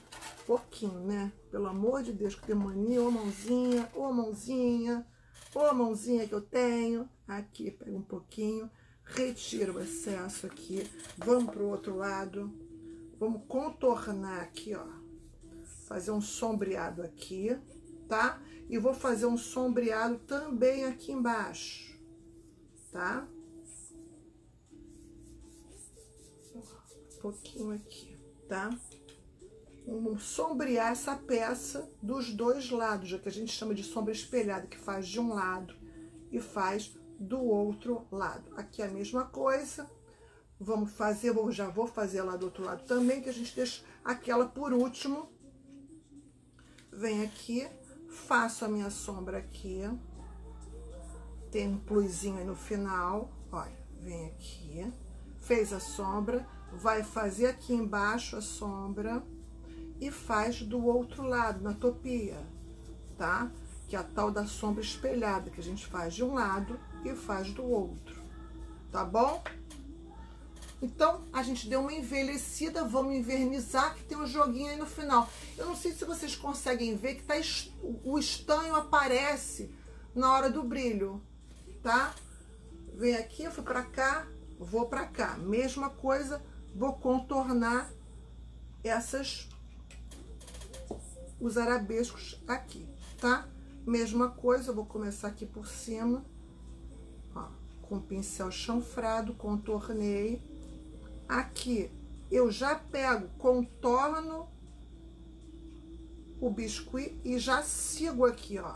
pouquinho, né? Pelo amor de Deus, que tem mania, ô mãozinha, ô mãozinha, ô mãozinha que eu tenho. Aqui, pega um pouquinho, retira o excesso aqui. Vamos pro outro lado. Vamos contornar aqui, ó. Fazer um sombreado aqui, tá? E vou fazer um sombreado também aqui embaixo, tá? Um pouquinho aqui, tá? Um, sombrear essa peça dos dois lados, já que a gente chama de sombra espelhada, que faz de um lado e faz do outro lado. Aqui é a mesma coisa. Vamos fazer, eu já vou fazer lá do outro lado também, que a gente deixa aquela por último. Vem aqui, faço a minha sombra aqui. Tem um pluzinho aí no final, olha, vem aqui. Fez a sombra, vai fazer aqui embaixo a sombra e faz do outro lado, na topia, tá? Que é a tal da sombra espelhada, que a gente faz de um lado e faz do outro, tá bom? Então, a gente deu uma envelhecida, vamos envernizar, que tem um joguinho aí no final. Eu não sei se vocês conseguem ver que tá, o estanho aparece na hora do brilho, tá? Vem aqui, eu fui pra cá, vou pra cá. Mesma coisa, vou contornar essas os arabescos aqui, tá? Mesma coisa, eu vou começar aqui por cima, ó, com o pincel chanfrado, contornei. Aqui, eu já pego, contorno o biscuit e já sigo aqui, ó.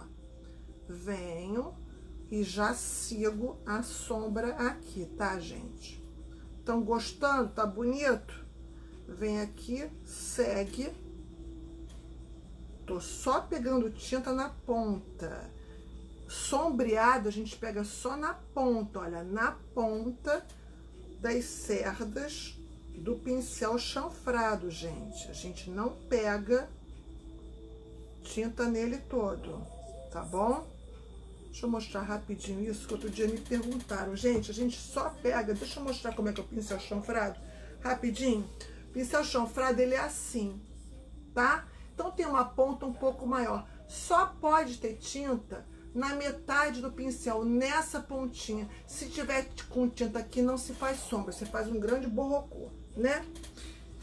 Venho e já sigo a sombra aqui, tá, gente? Estão gostando? Tá bonito? Vem aqui, segue Tô só pegando tinta na ponta. Sombreado a gente pega só na ponta, olha, na ponta das cerdas do pincel chanfrado, gente. A gente não pega tinta nele todo, tá bom? Deixa eu mostrar rapidinho isso, que outro dia me perguntaram. Gente, a gente só pega... Deixa eu mostrar como é que é o pincel chanfrado. Rapidinho. Pincel chanfrado, ele é assim, tá? Então tem uma ponta um pouco maior. Só pode ter tinta na metade do pincel, nessa pontinha. Se tiver com tinta aqui, não se faz sombra, você faz um grande borrocô, né?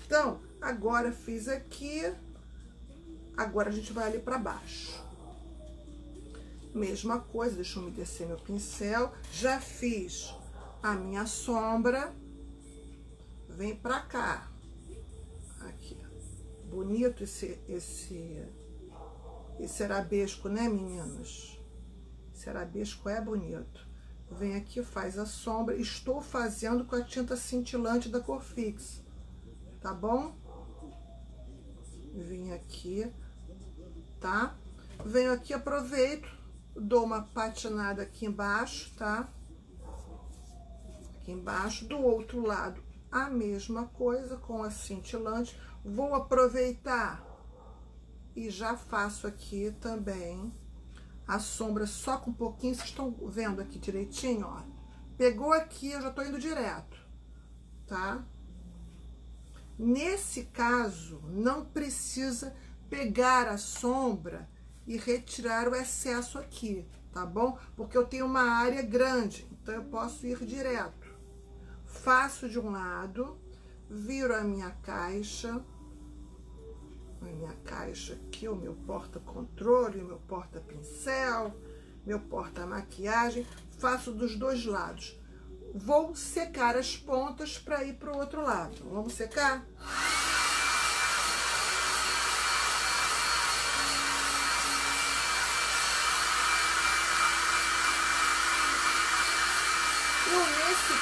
Então, agora fiz aqui, agora a gente vai ali pra baixo. Mesma coisa, deixa eu umedecer meu pincel. Já fiz a minha sombra. Vem pra cá. Bonito esse, esse, esse arabesco, né, meninas? Esse arabesco é bonito. Vem aqui, faz a sombra. Estou fazendo com a tinta cintilante da cor fix. Tá bom? Vim aqui, tá? Venho aqui, aproveito dou uma patinada aqui embaixo, tá? Aqui embaixo, do outro lado, a mesma coisa com a cintilante. Vou aproveitar e já faço aqui também a sombra só com um pouquinho. Vocês estão vendo aqui direitinho, ó. Pegou aqui, eu já tô indo direto, tá? Nesse caso, não precisa pegar a sombra e retirar o excesso aqui, tá bom? Porque eu tenho uma área grande, então eu posso ir direto. Faço de um lado, viro a minha caixa, a minha caixa aqui, o meu porta-controle, o meu porta-pincel, meu porta-maquiagem, faço dos dois lados. Vou secar as pontas para ir para o outro lado. Vamos secar?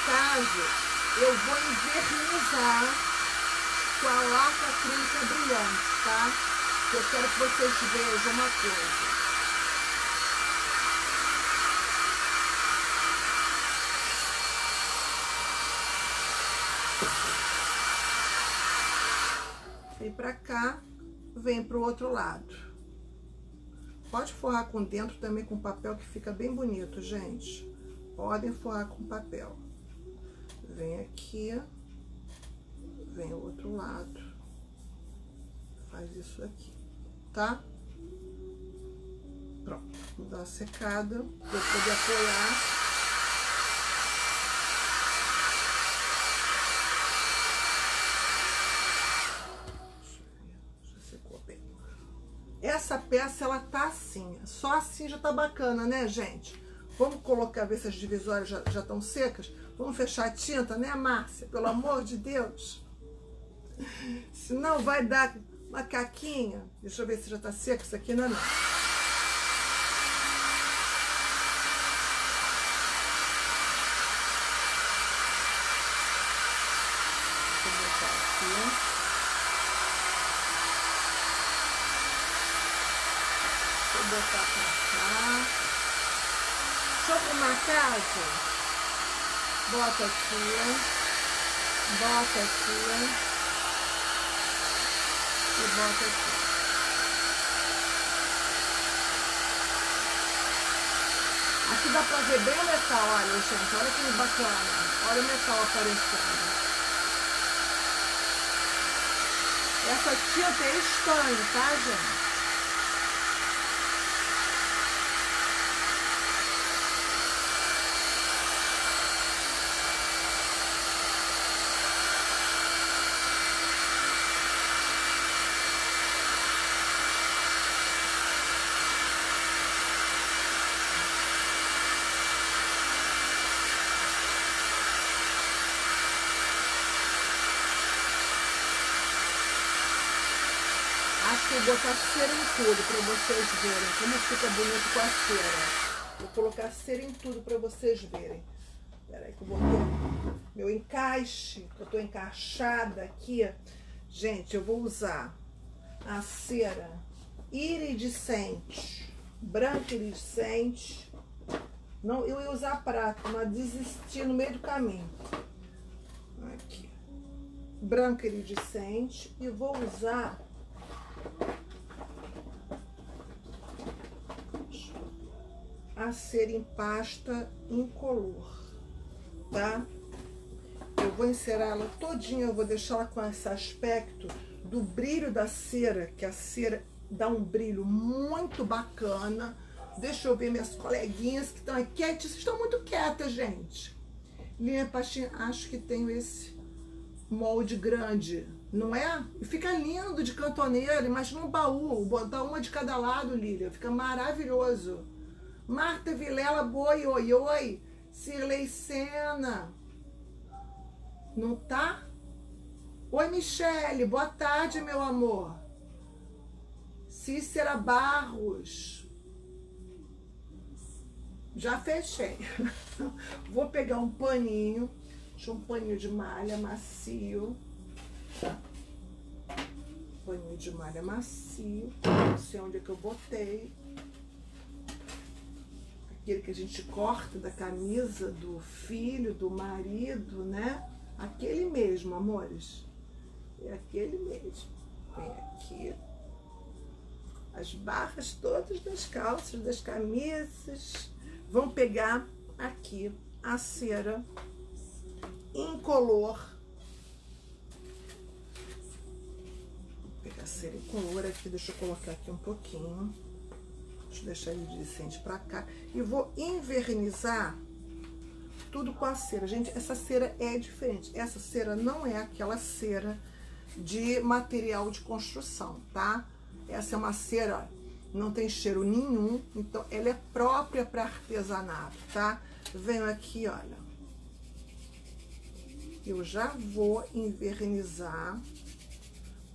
caso, eu vou envernizar com a lata acrílica brilhante, tá? Eu quero que vocês vejam uma coisa. Vem pra cá, vem pro outro lado. Pode forrar com dentro também com papel que fica bem bonito, gente. Podem forrar com papel vem aqui, vem o outro lado, faz isso aqui, tá? Pronto, vou dar uma secada, eu poder apoiar. Essa peça, ela tá assim, só assim já tá bacana, né, gente? Vamos colocar, ver se as divisórias já estão secas. Vamos fechar a tinta, né, Márcia? Pelo amor de Deus. Senão vai dar uma caquinha. Deixa eu ver se já tá seco isso aqui, não não. Eu arrumar casa. Bota aqui, bota aqui e aqui. Aqui dá pra ver bem o metal, olha, gente, olha que bacana. Olha o metal aparecendo. Essa tinta é estanho, tá, gente? Vou botar cera em tudo para vocês verem como fica bonito com a cera. Vou colocar cera em tudo para vocês verem. Peraí que eu botei meu encaixe, eu tô encaixada aqui. Gente, eu vou usar a cera iridescente, branca iridescente. Não, eu ia usar prata, mas desisti no meio do caminho. Aqui. Branca iridescente. E vou usar a ser em pasta incolor, tá? Eu vou encerá-la todinha, eu vou deixá-la com esse aspecto do brilho da cera, que a cera dá um brilho muito bacana, Deixa eu ver minhas coleguinhas que estão aqui quietas. Estão muito quietas, gente. Linha Pastinha, acho que tenho esse molde grande, não é? E fica lindo de cantoneira, imagina um baú, botar uma de cada lado, Lília, fica maravilhoso. Marta Vilela, boi, oi, oi. Cirlei Sena. Não tá? Oi, Michele, boa tarde, meu amor. Cícera Barros. Já fechei. Vou pegar um paninho, deixa um paninho de malha macio. Paninho de malha macio. Não sei onde é que eu botei. Aquele que a gente corta da camisa do filho, do marido, né? Aquele mesmo, amores. É aquele mesmo. Vem aqui. As barras todas das calças, das camisas. Vão pegar aqui a cera incolor. Vou pegar a cera incolor aqui, deixa eu colocar aqui um pouquinho. Deixa eu deixar ele decente pra cá. E vou invernizar tudo com a cera. Gente, essa cera é diferente. Essa cera não é aquela cera de material de construção, tá? Essa é uma cera, não tem cheiro nenhum, então ela é própria para artesanato, tá? Venho aqui, olha. Eu já vou invernizar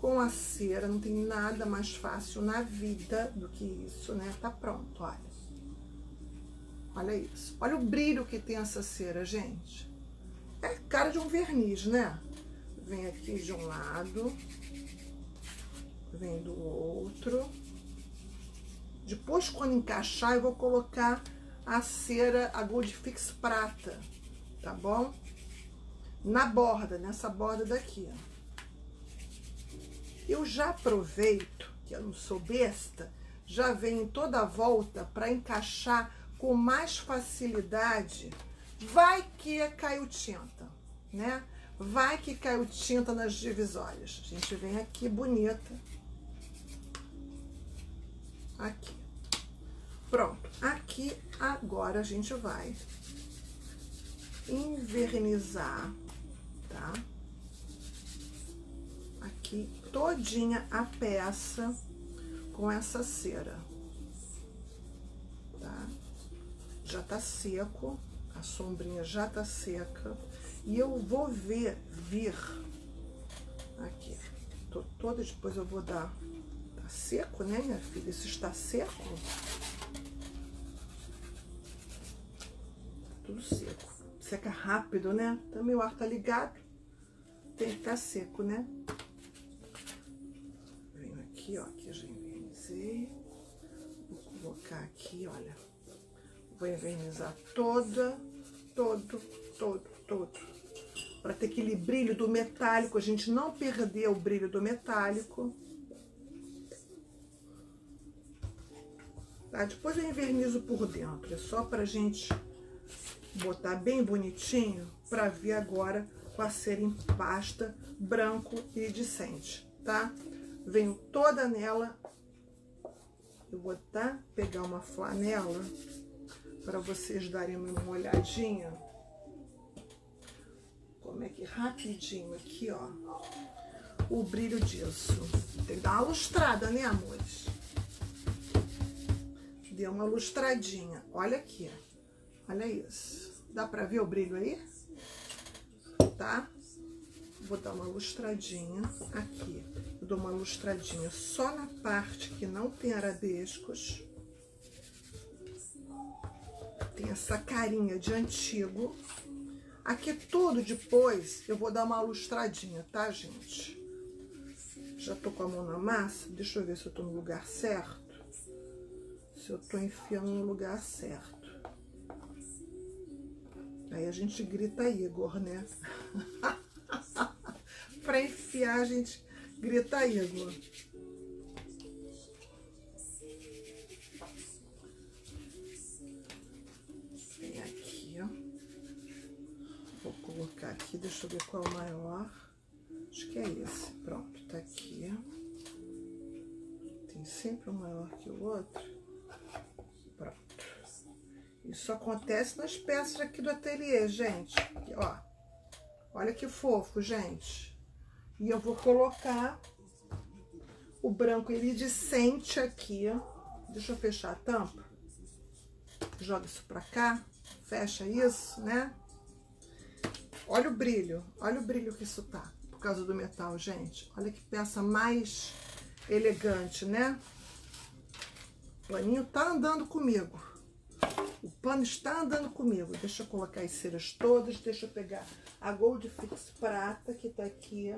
com a cera, não tem nada mais fácil na vida do que isso, né? Tá pronto, olha. Olha isso. Olha o brilho que tem essa cera, gente. É cara de um verniz, né? Vem aqui de um lado, vem do outro. Depois, quando encaixar, eu vou colocar a cera, a Gold Fix prata, tá bom? Na borda, nessa borda daqui, ó. Eu já aproveito, que eu não sou besta, já venho toda a volta para encaixar com mais facilidade. Vai que caiu tinta, né? Vai que caiu tinta nas divisórias. A gente vem aqui bonita. Aqui. Pronto. Aqui agora a gente vai invernizar, tá? Aqui todinha a peça com essa cera, tá? Já tá seco, a sombrinha já tá seca. E eu vou ver, vir aqui. Tô toda, depois eu vou dar. Tá seco, né, minha filha? Isso está seco. Tudo seco. Seca rápido, né? Também o ar tá ligado. Tem que estar tá seco, né? Aqui, ó, que eu já invernizei. Vou colocar aqui, olha. Vou invernizar toda, todo, todo, todo para ter aquele brilho do metálico, a gente não perder o brilho do metálico. Tá? Depois eu envernizo por dentro, é só pra gente botar bem bonitinho para ver agora com a cera em pasta branco e iridescente, tá? Venho toda nela, eu vou tá, pegar uma flanela para vocês darem uma olhadinha como é que rapidinho aqui, ó, o brilho disso. Tem que dar uma lustrada, né, amores? Deu uma lustradinha. Olha aqui, olha isso. Dá pra ver o brilho aí? Tá? Vou dar uma lustradinha aqui. Eu dou uma lustradinha só na parte que não tem arabescos. Tem essa carinha de antigo. Aqui tudo depois eu vou dar uma lustradinha, tá, gente? Já tô com a mão na massa. Deixa eu ver se eu tô no lugar certo. Se eu tô enfiando no lugar certo. Aí a gente grita Igor, né? pra enfiar a gente grita Igor. colocar aqui, deixa eu ver qual é o maior. Acho que é esse. Pronto, tá aqui. Tem sempre um maior que o outro. Pronto. Isso acontece nas peças aqui do ateliê, gente. Aqui, ó. Olha que fofo, gente. E eu vou colocar o branco iridescente aqui. Deixa eu fechar a tampa. Joga isso pra cá. Fecha isso, né? Olha o brilho. Olha o brilho que isso tá. Por causa do metal, gente. Olha que peça mais elegante, né? O paninho tá andando comigo. O pano está andando comigo. Deixa eu colocar as ceras todas. Deixa eu pegar a Gold Fix Prata, que tá aqui.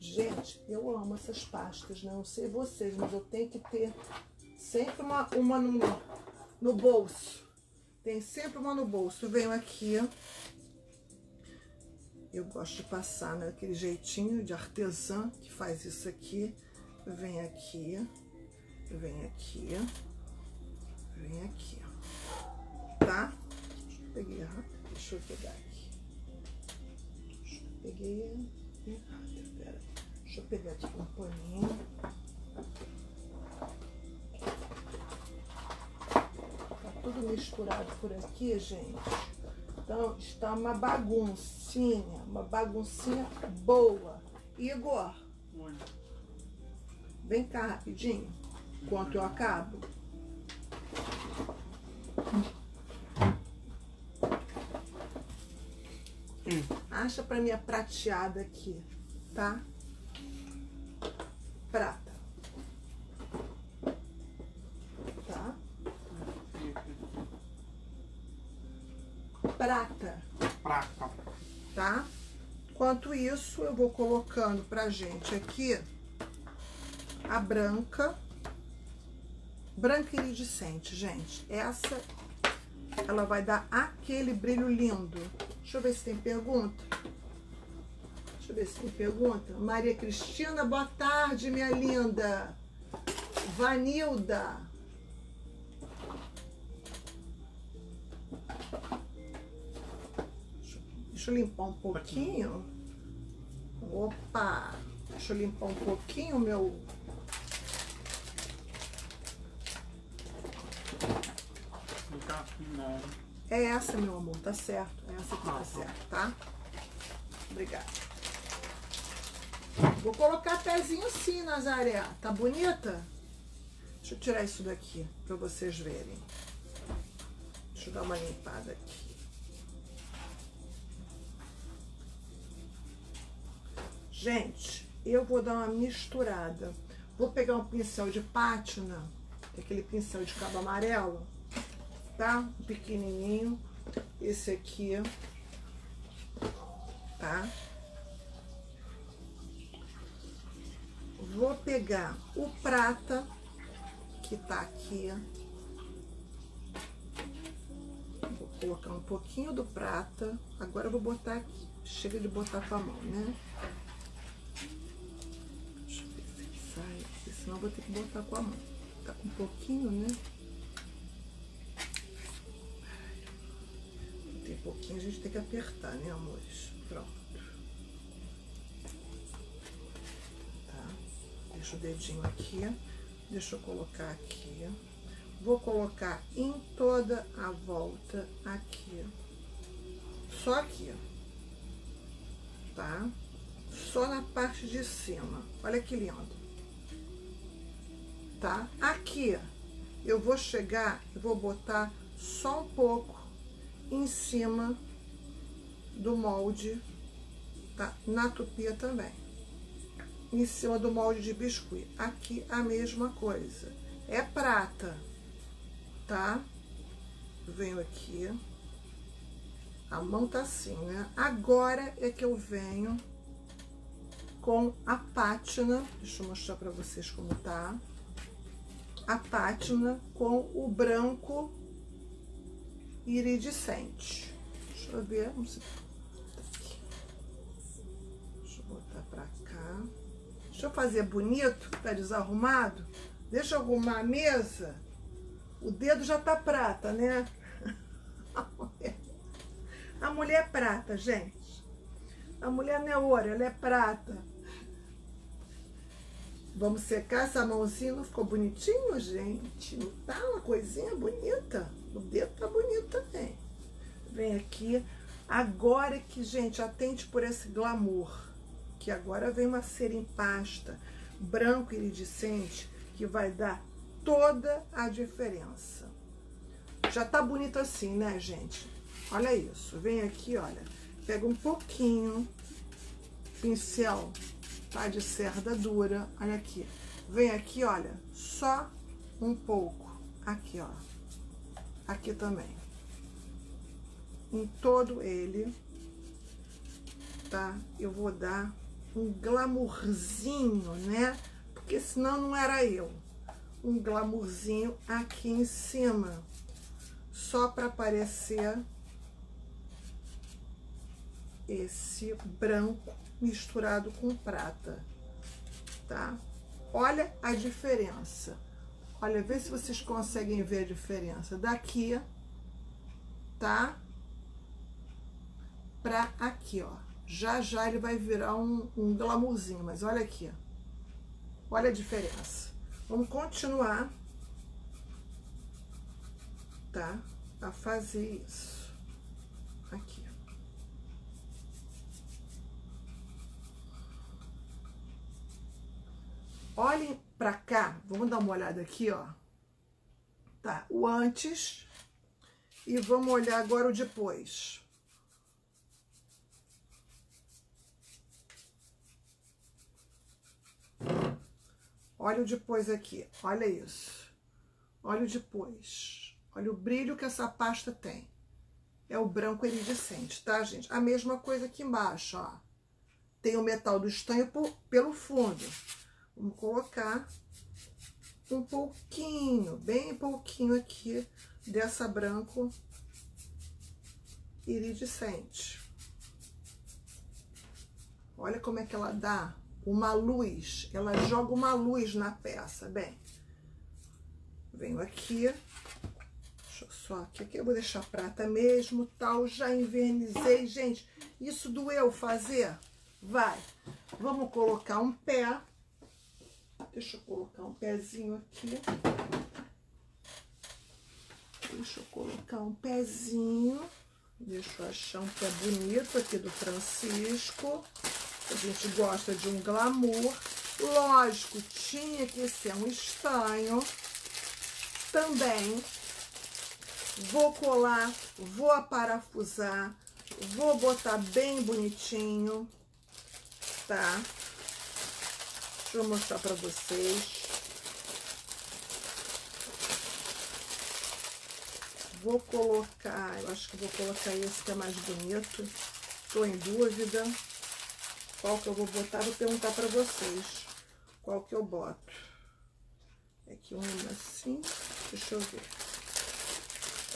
Gente, eu amo essas pastas, né? Não sei vocês, mas eu tenho que ter sempre uma, uma no, no bolso. Tem sempre uma no bolso. Eu venho aqui, eu gosto de passar naquele né, jeitinho de artesã que faz isso aqui. Vem aqui, vem aqui, vem aqui, tá? Peguei errado, deixa eu pegar aqui. Peguei errado, pera. Deixa eu pegar aqui um paninho. Tá tudo misturado por aqui, gente. Então, está uma baguncinha, uma baguncinha boa. Igor, Oi. vem cá rapidinho, enquanto eu acabo. Acha pra minha prateada aqui, tá? Prata. Tá? Prata. Prata. tá? Enquanto isso, eu vou colocando pra gente aqui a branca. Branca iridescente, gente. Essa, ela vai dar aquele brilho lindo. Deixa eu ver se tem pergunta. Deixa eu ver se tem pergunta. Maria Cristina, boa tarde, minha linda. Vanilda. Deixa eu limpar um pouquinho. Opa! Deixa eu limpar um pouquinho meu. Do capim, É essa, meu amor, tá certo. É essa que tá Ah, tá. certo, tá? Obrigada. Vou colocar pezinho sim, Nazaré. Tá bonita? Deixa eu tirar isso daqui pra vocês verem. Deixa eu dar uma limpada aqui. Gente, eu vou dar uma misturada. Vou pegar um pincel de pátina, que aquele pincel de cabo amarelo, tá? Pequenininho. Esse aqui, tá? Vou pegar o prata, que tá aqui. Vou colocar um pouquinho do prata. Agora eu vou botar aqui. Chega de botar com a mão, né? Deixa eu ver se sai, senão eu vou ter que botar com a mão. Tá com um pouquinho, né? Tem pouquinho, a gente tem que apertar, né, amores? Pronto. Tá? Deixa o dedinho aqui. Deixa eu colocar aqui. Vou colocar em toda a volta aqui. Só aqui. Tá? Só na parte de cima. Olha que lindo. Tá? Aqui, eu vou chegar e vou botar só um pouco em cima do molde, tá? Na tupia também. Em cima do molde de biscuit. Aqui a mesma coisa. É prata, tá? Venho aqui. A mão tá assim, né? Agora é que eu venho com a pátina. Deixa eu mostrar pra vocês como tá. A pátina com o branco iridescente. Deixa eu ver, vamos ver. Deixa eu botar pra cá. Deixa eu fazer bonito, tá desarrumado. Deixa eu arrumar a mesa. O dedo já tá prata, né? A mulher, a mulher é prata, gente. A mulher não é ouro, ela é prata. Vamos secar essa mãozinha, não ficou bonitinho, gente? Não tá uma coisinha bonita? O dedo tá bonito também. Vem aqui. Agora que, gente, atente por esse glamour. Que agora vem uma cera em pasta, branco iridescente, que vai dar toda a diferença. Já tá bonito assim, né, gente? Olha isso. Vem aqui, olha. Pega um pouquinho, pincel tá? De cerda dura. Olha aqui. Vem aqui, olha, só um pouco. Aqui, ó. Aqui também. Em todo ele, tá? Eu vou dar um glamourzinho, né? Porque senão não era eu. Um glamourzinho aqui em cima. Só para aparecer esse branco misturado com prata, tá? Olha a diferença. Olha, vê se vocês conseguem ver a diferença. Daqui, tá? Pra aqui, ó. Já já ele vai virar um, um glamourzinho, mas olha aqui. Olha a diferença. Vamos continuar, tá? A fazer isso. Aqui. Olhem para cá, vamos dar uma olhada aqui, ó. Tá, o antes e vamos olhar agora o depois. Olha o depois aqui, olha isso. Olha o depois. Olha o brilho que essa pasta tem. É o branco iridescente, tá, gente? A mesma coisa aqui embaixo, ó. Tem o metal do estanho pelo fundo. Vamos colocar um pouquinho, bem pouquinho aqui dessa branco iridescente. Olha como é que ela dá uma luz, ela joga uma luz na peça. Bem, venho aqui, deixa eu só aqui, aqui eu vou deixar prata mesmo, tal, já invernizei. Gente, isso doeu fazer? Vai. Vamos colocar um pé Deixa eu colocar um pezinho aqui. Deixa eu colocar um pezinho. Deixa eu achar um pé bonito aqui do Francisco. A gente gosta de um glamour. Lógico, tinha que ser um estanho. Também vou colar, vou aparafusar, vou botar bem bonitinho, tá? Eu mostrar para vocês. Vou colocar, eu acho que vou colocar esse que é mais bonito. Estou em dúvida. Qual que eu vou botar? Vou perguntar para vocês. Qual que eu boto? É que um assim. Deixa eu ver.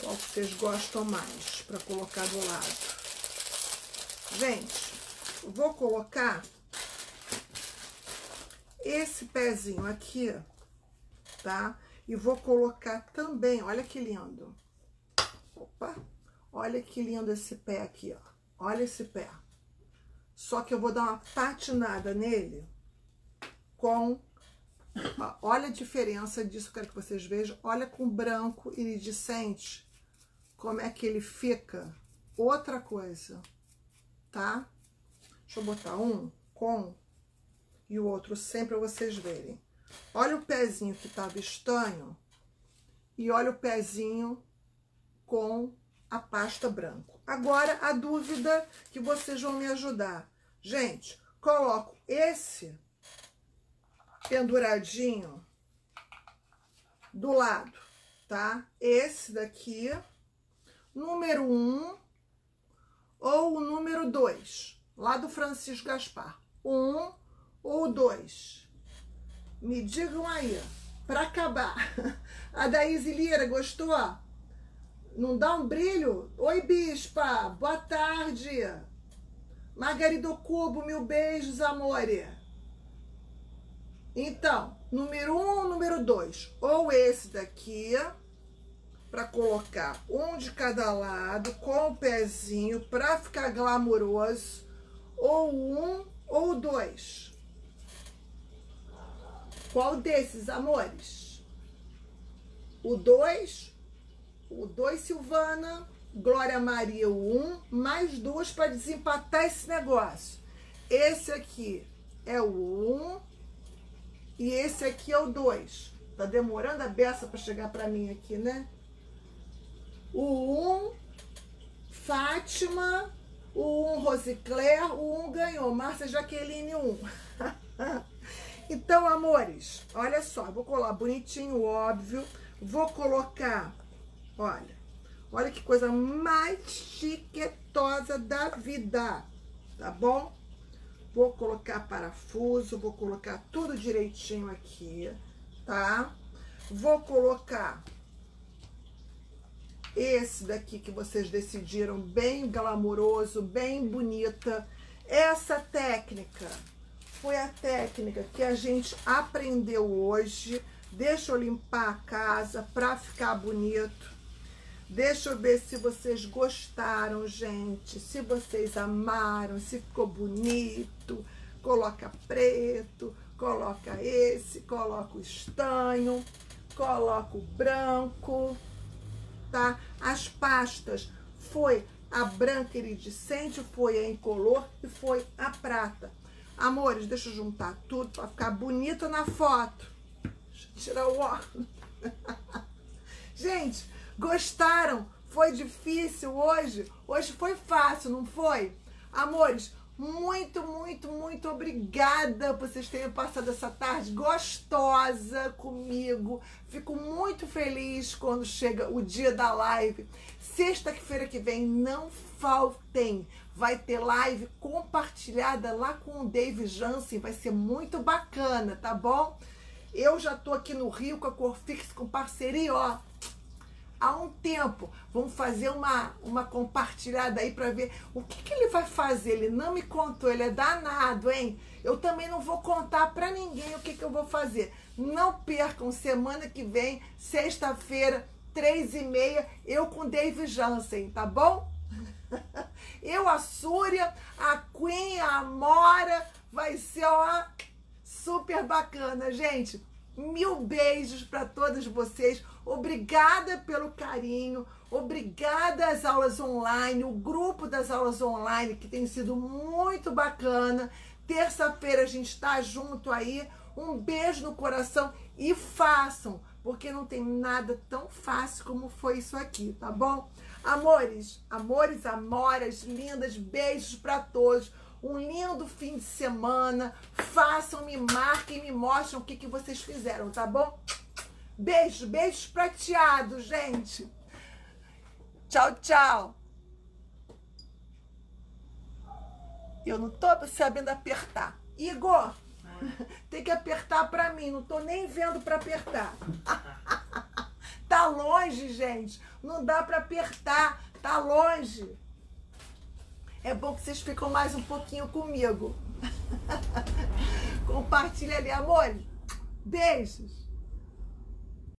Qual que vocês gostam mais para colocar do lado? Gente, vou colocar esse pezinho aqui, tá? E vou colocar também, olha que lindo. Opa, olha que lindo esse pé aqui, ó. Olha esse pé. Só que eu vou dar uma patinada nele com... Olha a diferença disso, quero que vocês vejam. Olha com branco iridescente, como é que ele fica. Outra coisa, tá? Deixa eu botar um com e o outro sem para vocês verem. Olha o pezinho que estava estanho e olha o pezinho com a pasta branco. Agora, a dúvida que vocês vão me ajudar. Gente, coloco esse penduradinho do lado, tá? Esse daqui, número um ou o número dois, lá do Francisco Gaspar. Um ou dois? Me digam aí, para acabar. A Daíse Lira, gostou? Não dá um brilho? Oi, bispa, boa tarde. Margarido Cubo, mil beijos, amore. Então, número um, número dois. Ou esse daqui, para colocar um de cada lado, com o pezinho, para ficar glamouroso. Ou um, ou dois. Qual desses, amores? O 2, o 2 Silvana, Glória Maria o 1, um, mais duas para desempatar esse negócio. Esse aqui é o 1 um, e esse aqui é o 2. Tá demorando a beça para chegar para mim aqui, né? O 1, um, Fátima, o 1, um, Rosicler, o 1 um ganhou, Márcia Jaqueline 1. Um. então, amores, olha só, vou colar bonitinho, óbvio. Vou colocar, olha, olha que coisa mais chiquetosa da vida, tá bom? Vou colocar parafuso, vou colocar tudo direitinho aqui, tá? Vou colocar esse daqui que vocês decidiram, bem glamouroso, bem bonita. Essa técnica foi a técnica que a gente aprendeu hoje. Deixa eu limpar a casa para ficar bonito. Deixa eu ver se vocês gostaram, gente. Se vocês amaram, se ficou bonito. Coloca preto, coloca esse, coloca o estanho, coloca o branco, tá? As pastas foi a branca iridescente, foi a incolor e foi a prata. Amores, deixa eu juntar tudo para ficar bonito na foto. Deixa eu tirar o óculos. Gente, gostaram? Foi difícil hoje? Hoje foi fácil, não foi? Amores, muito, muito, muito obrigada por vocês terem passado essa tarde gostosa comigo. Fico muito feliz quando chega o dia da live. Sexta-feira que vem, não faltem. Vai ter live compartilhada lá com o Dave Jansen. Vai ser muito bacana, tá bom? Eu já tô aqui no Rio com a Corfix com parceria, ó há um tempo. Vamos fazer uma, uma compartilhada aí para ver o que, que ele vai fazer. Ele não me contou, ele é danado, hein? Eu também não vou contar para ninguém o que, que eu vou fazer. Não percam, semana que vem, sexta-feira, três e meia, eu com Dave Jansen, tá bom? Eu, a Súria, a Queen, a Amora, vai ser, ó, super bacana, gente. Mil beijos para todas vocês. Obrigada pelo carinho. Obrigada às aulas online, o grupo das aulas online que tem sido muito bacana. Terça-feira a gente está junto aí. Um beijo no coração e façam, porque não tem nada tão fácil como foi isso aqui, tá bom? Amores, amores, amoras, lindas, beijos para todos um lindo fim de semana. Façam, me marquem, me mostrem o que, que vocês fizeram, tá bom? Beijo, beijos prateados, gente. Tchau, tchau. Eu não tô sabendo apertar. Igor, tem que apertar pra mim. Não tô nem vendo pra apertar. tá longe, gente. Não dá pra apertar. Tá longe. É bom que vocês ficam mais um pouquinho comigo. Compartilha ali, amor. Beijos.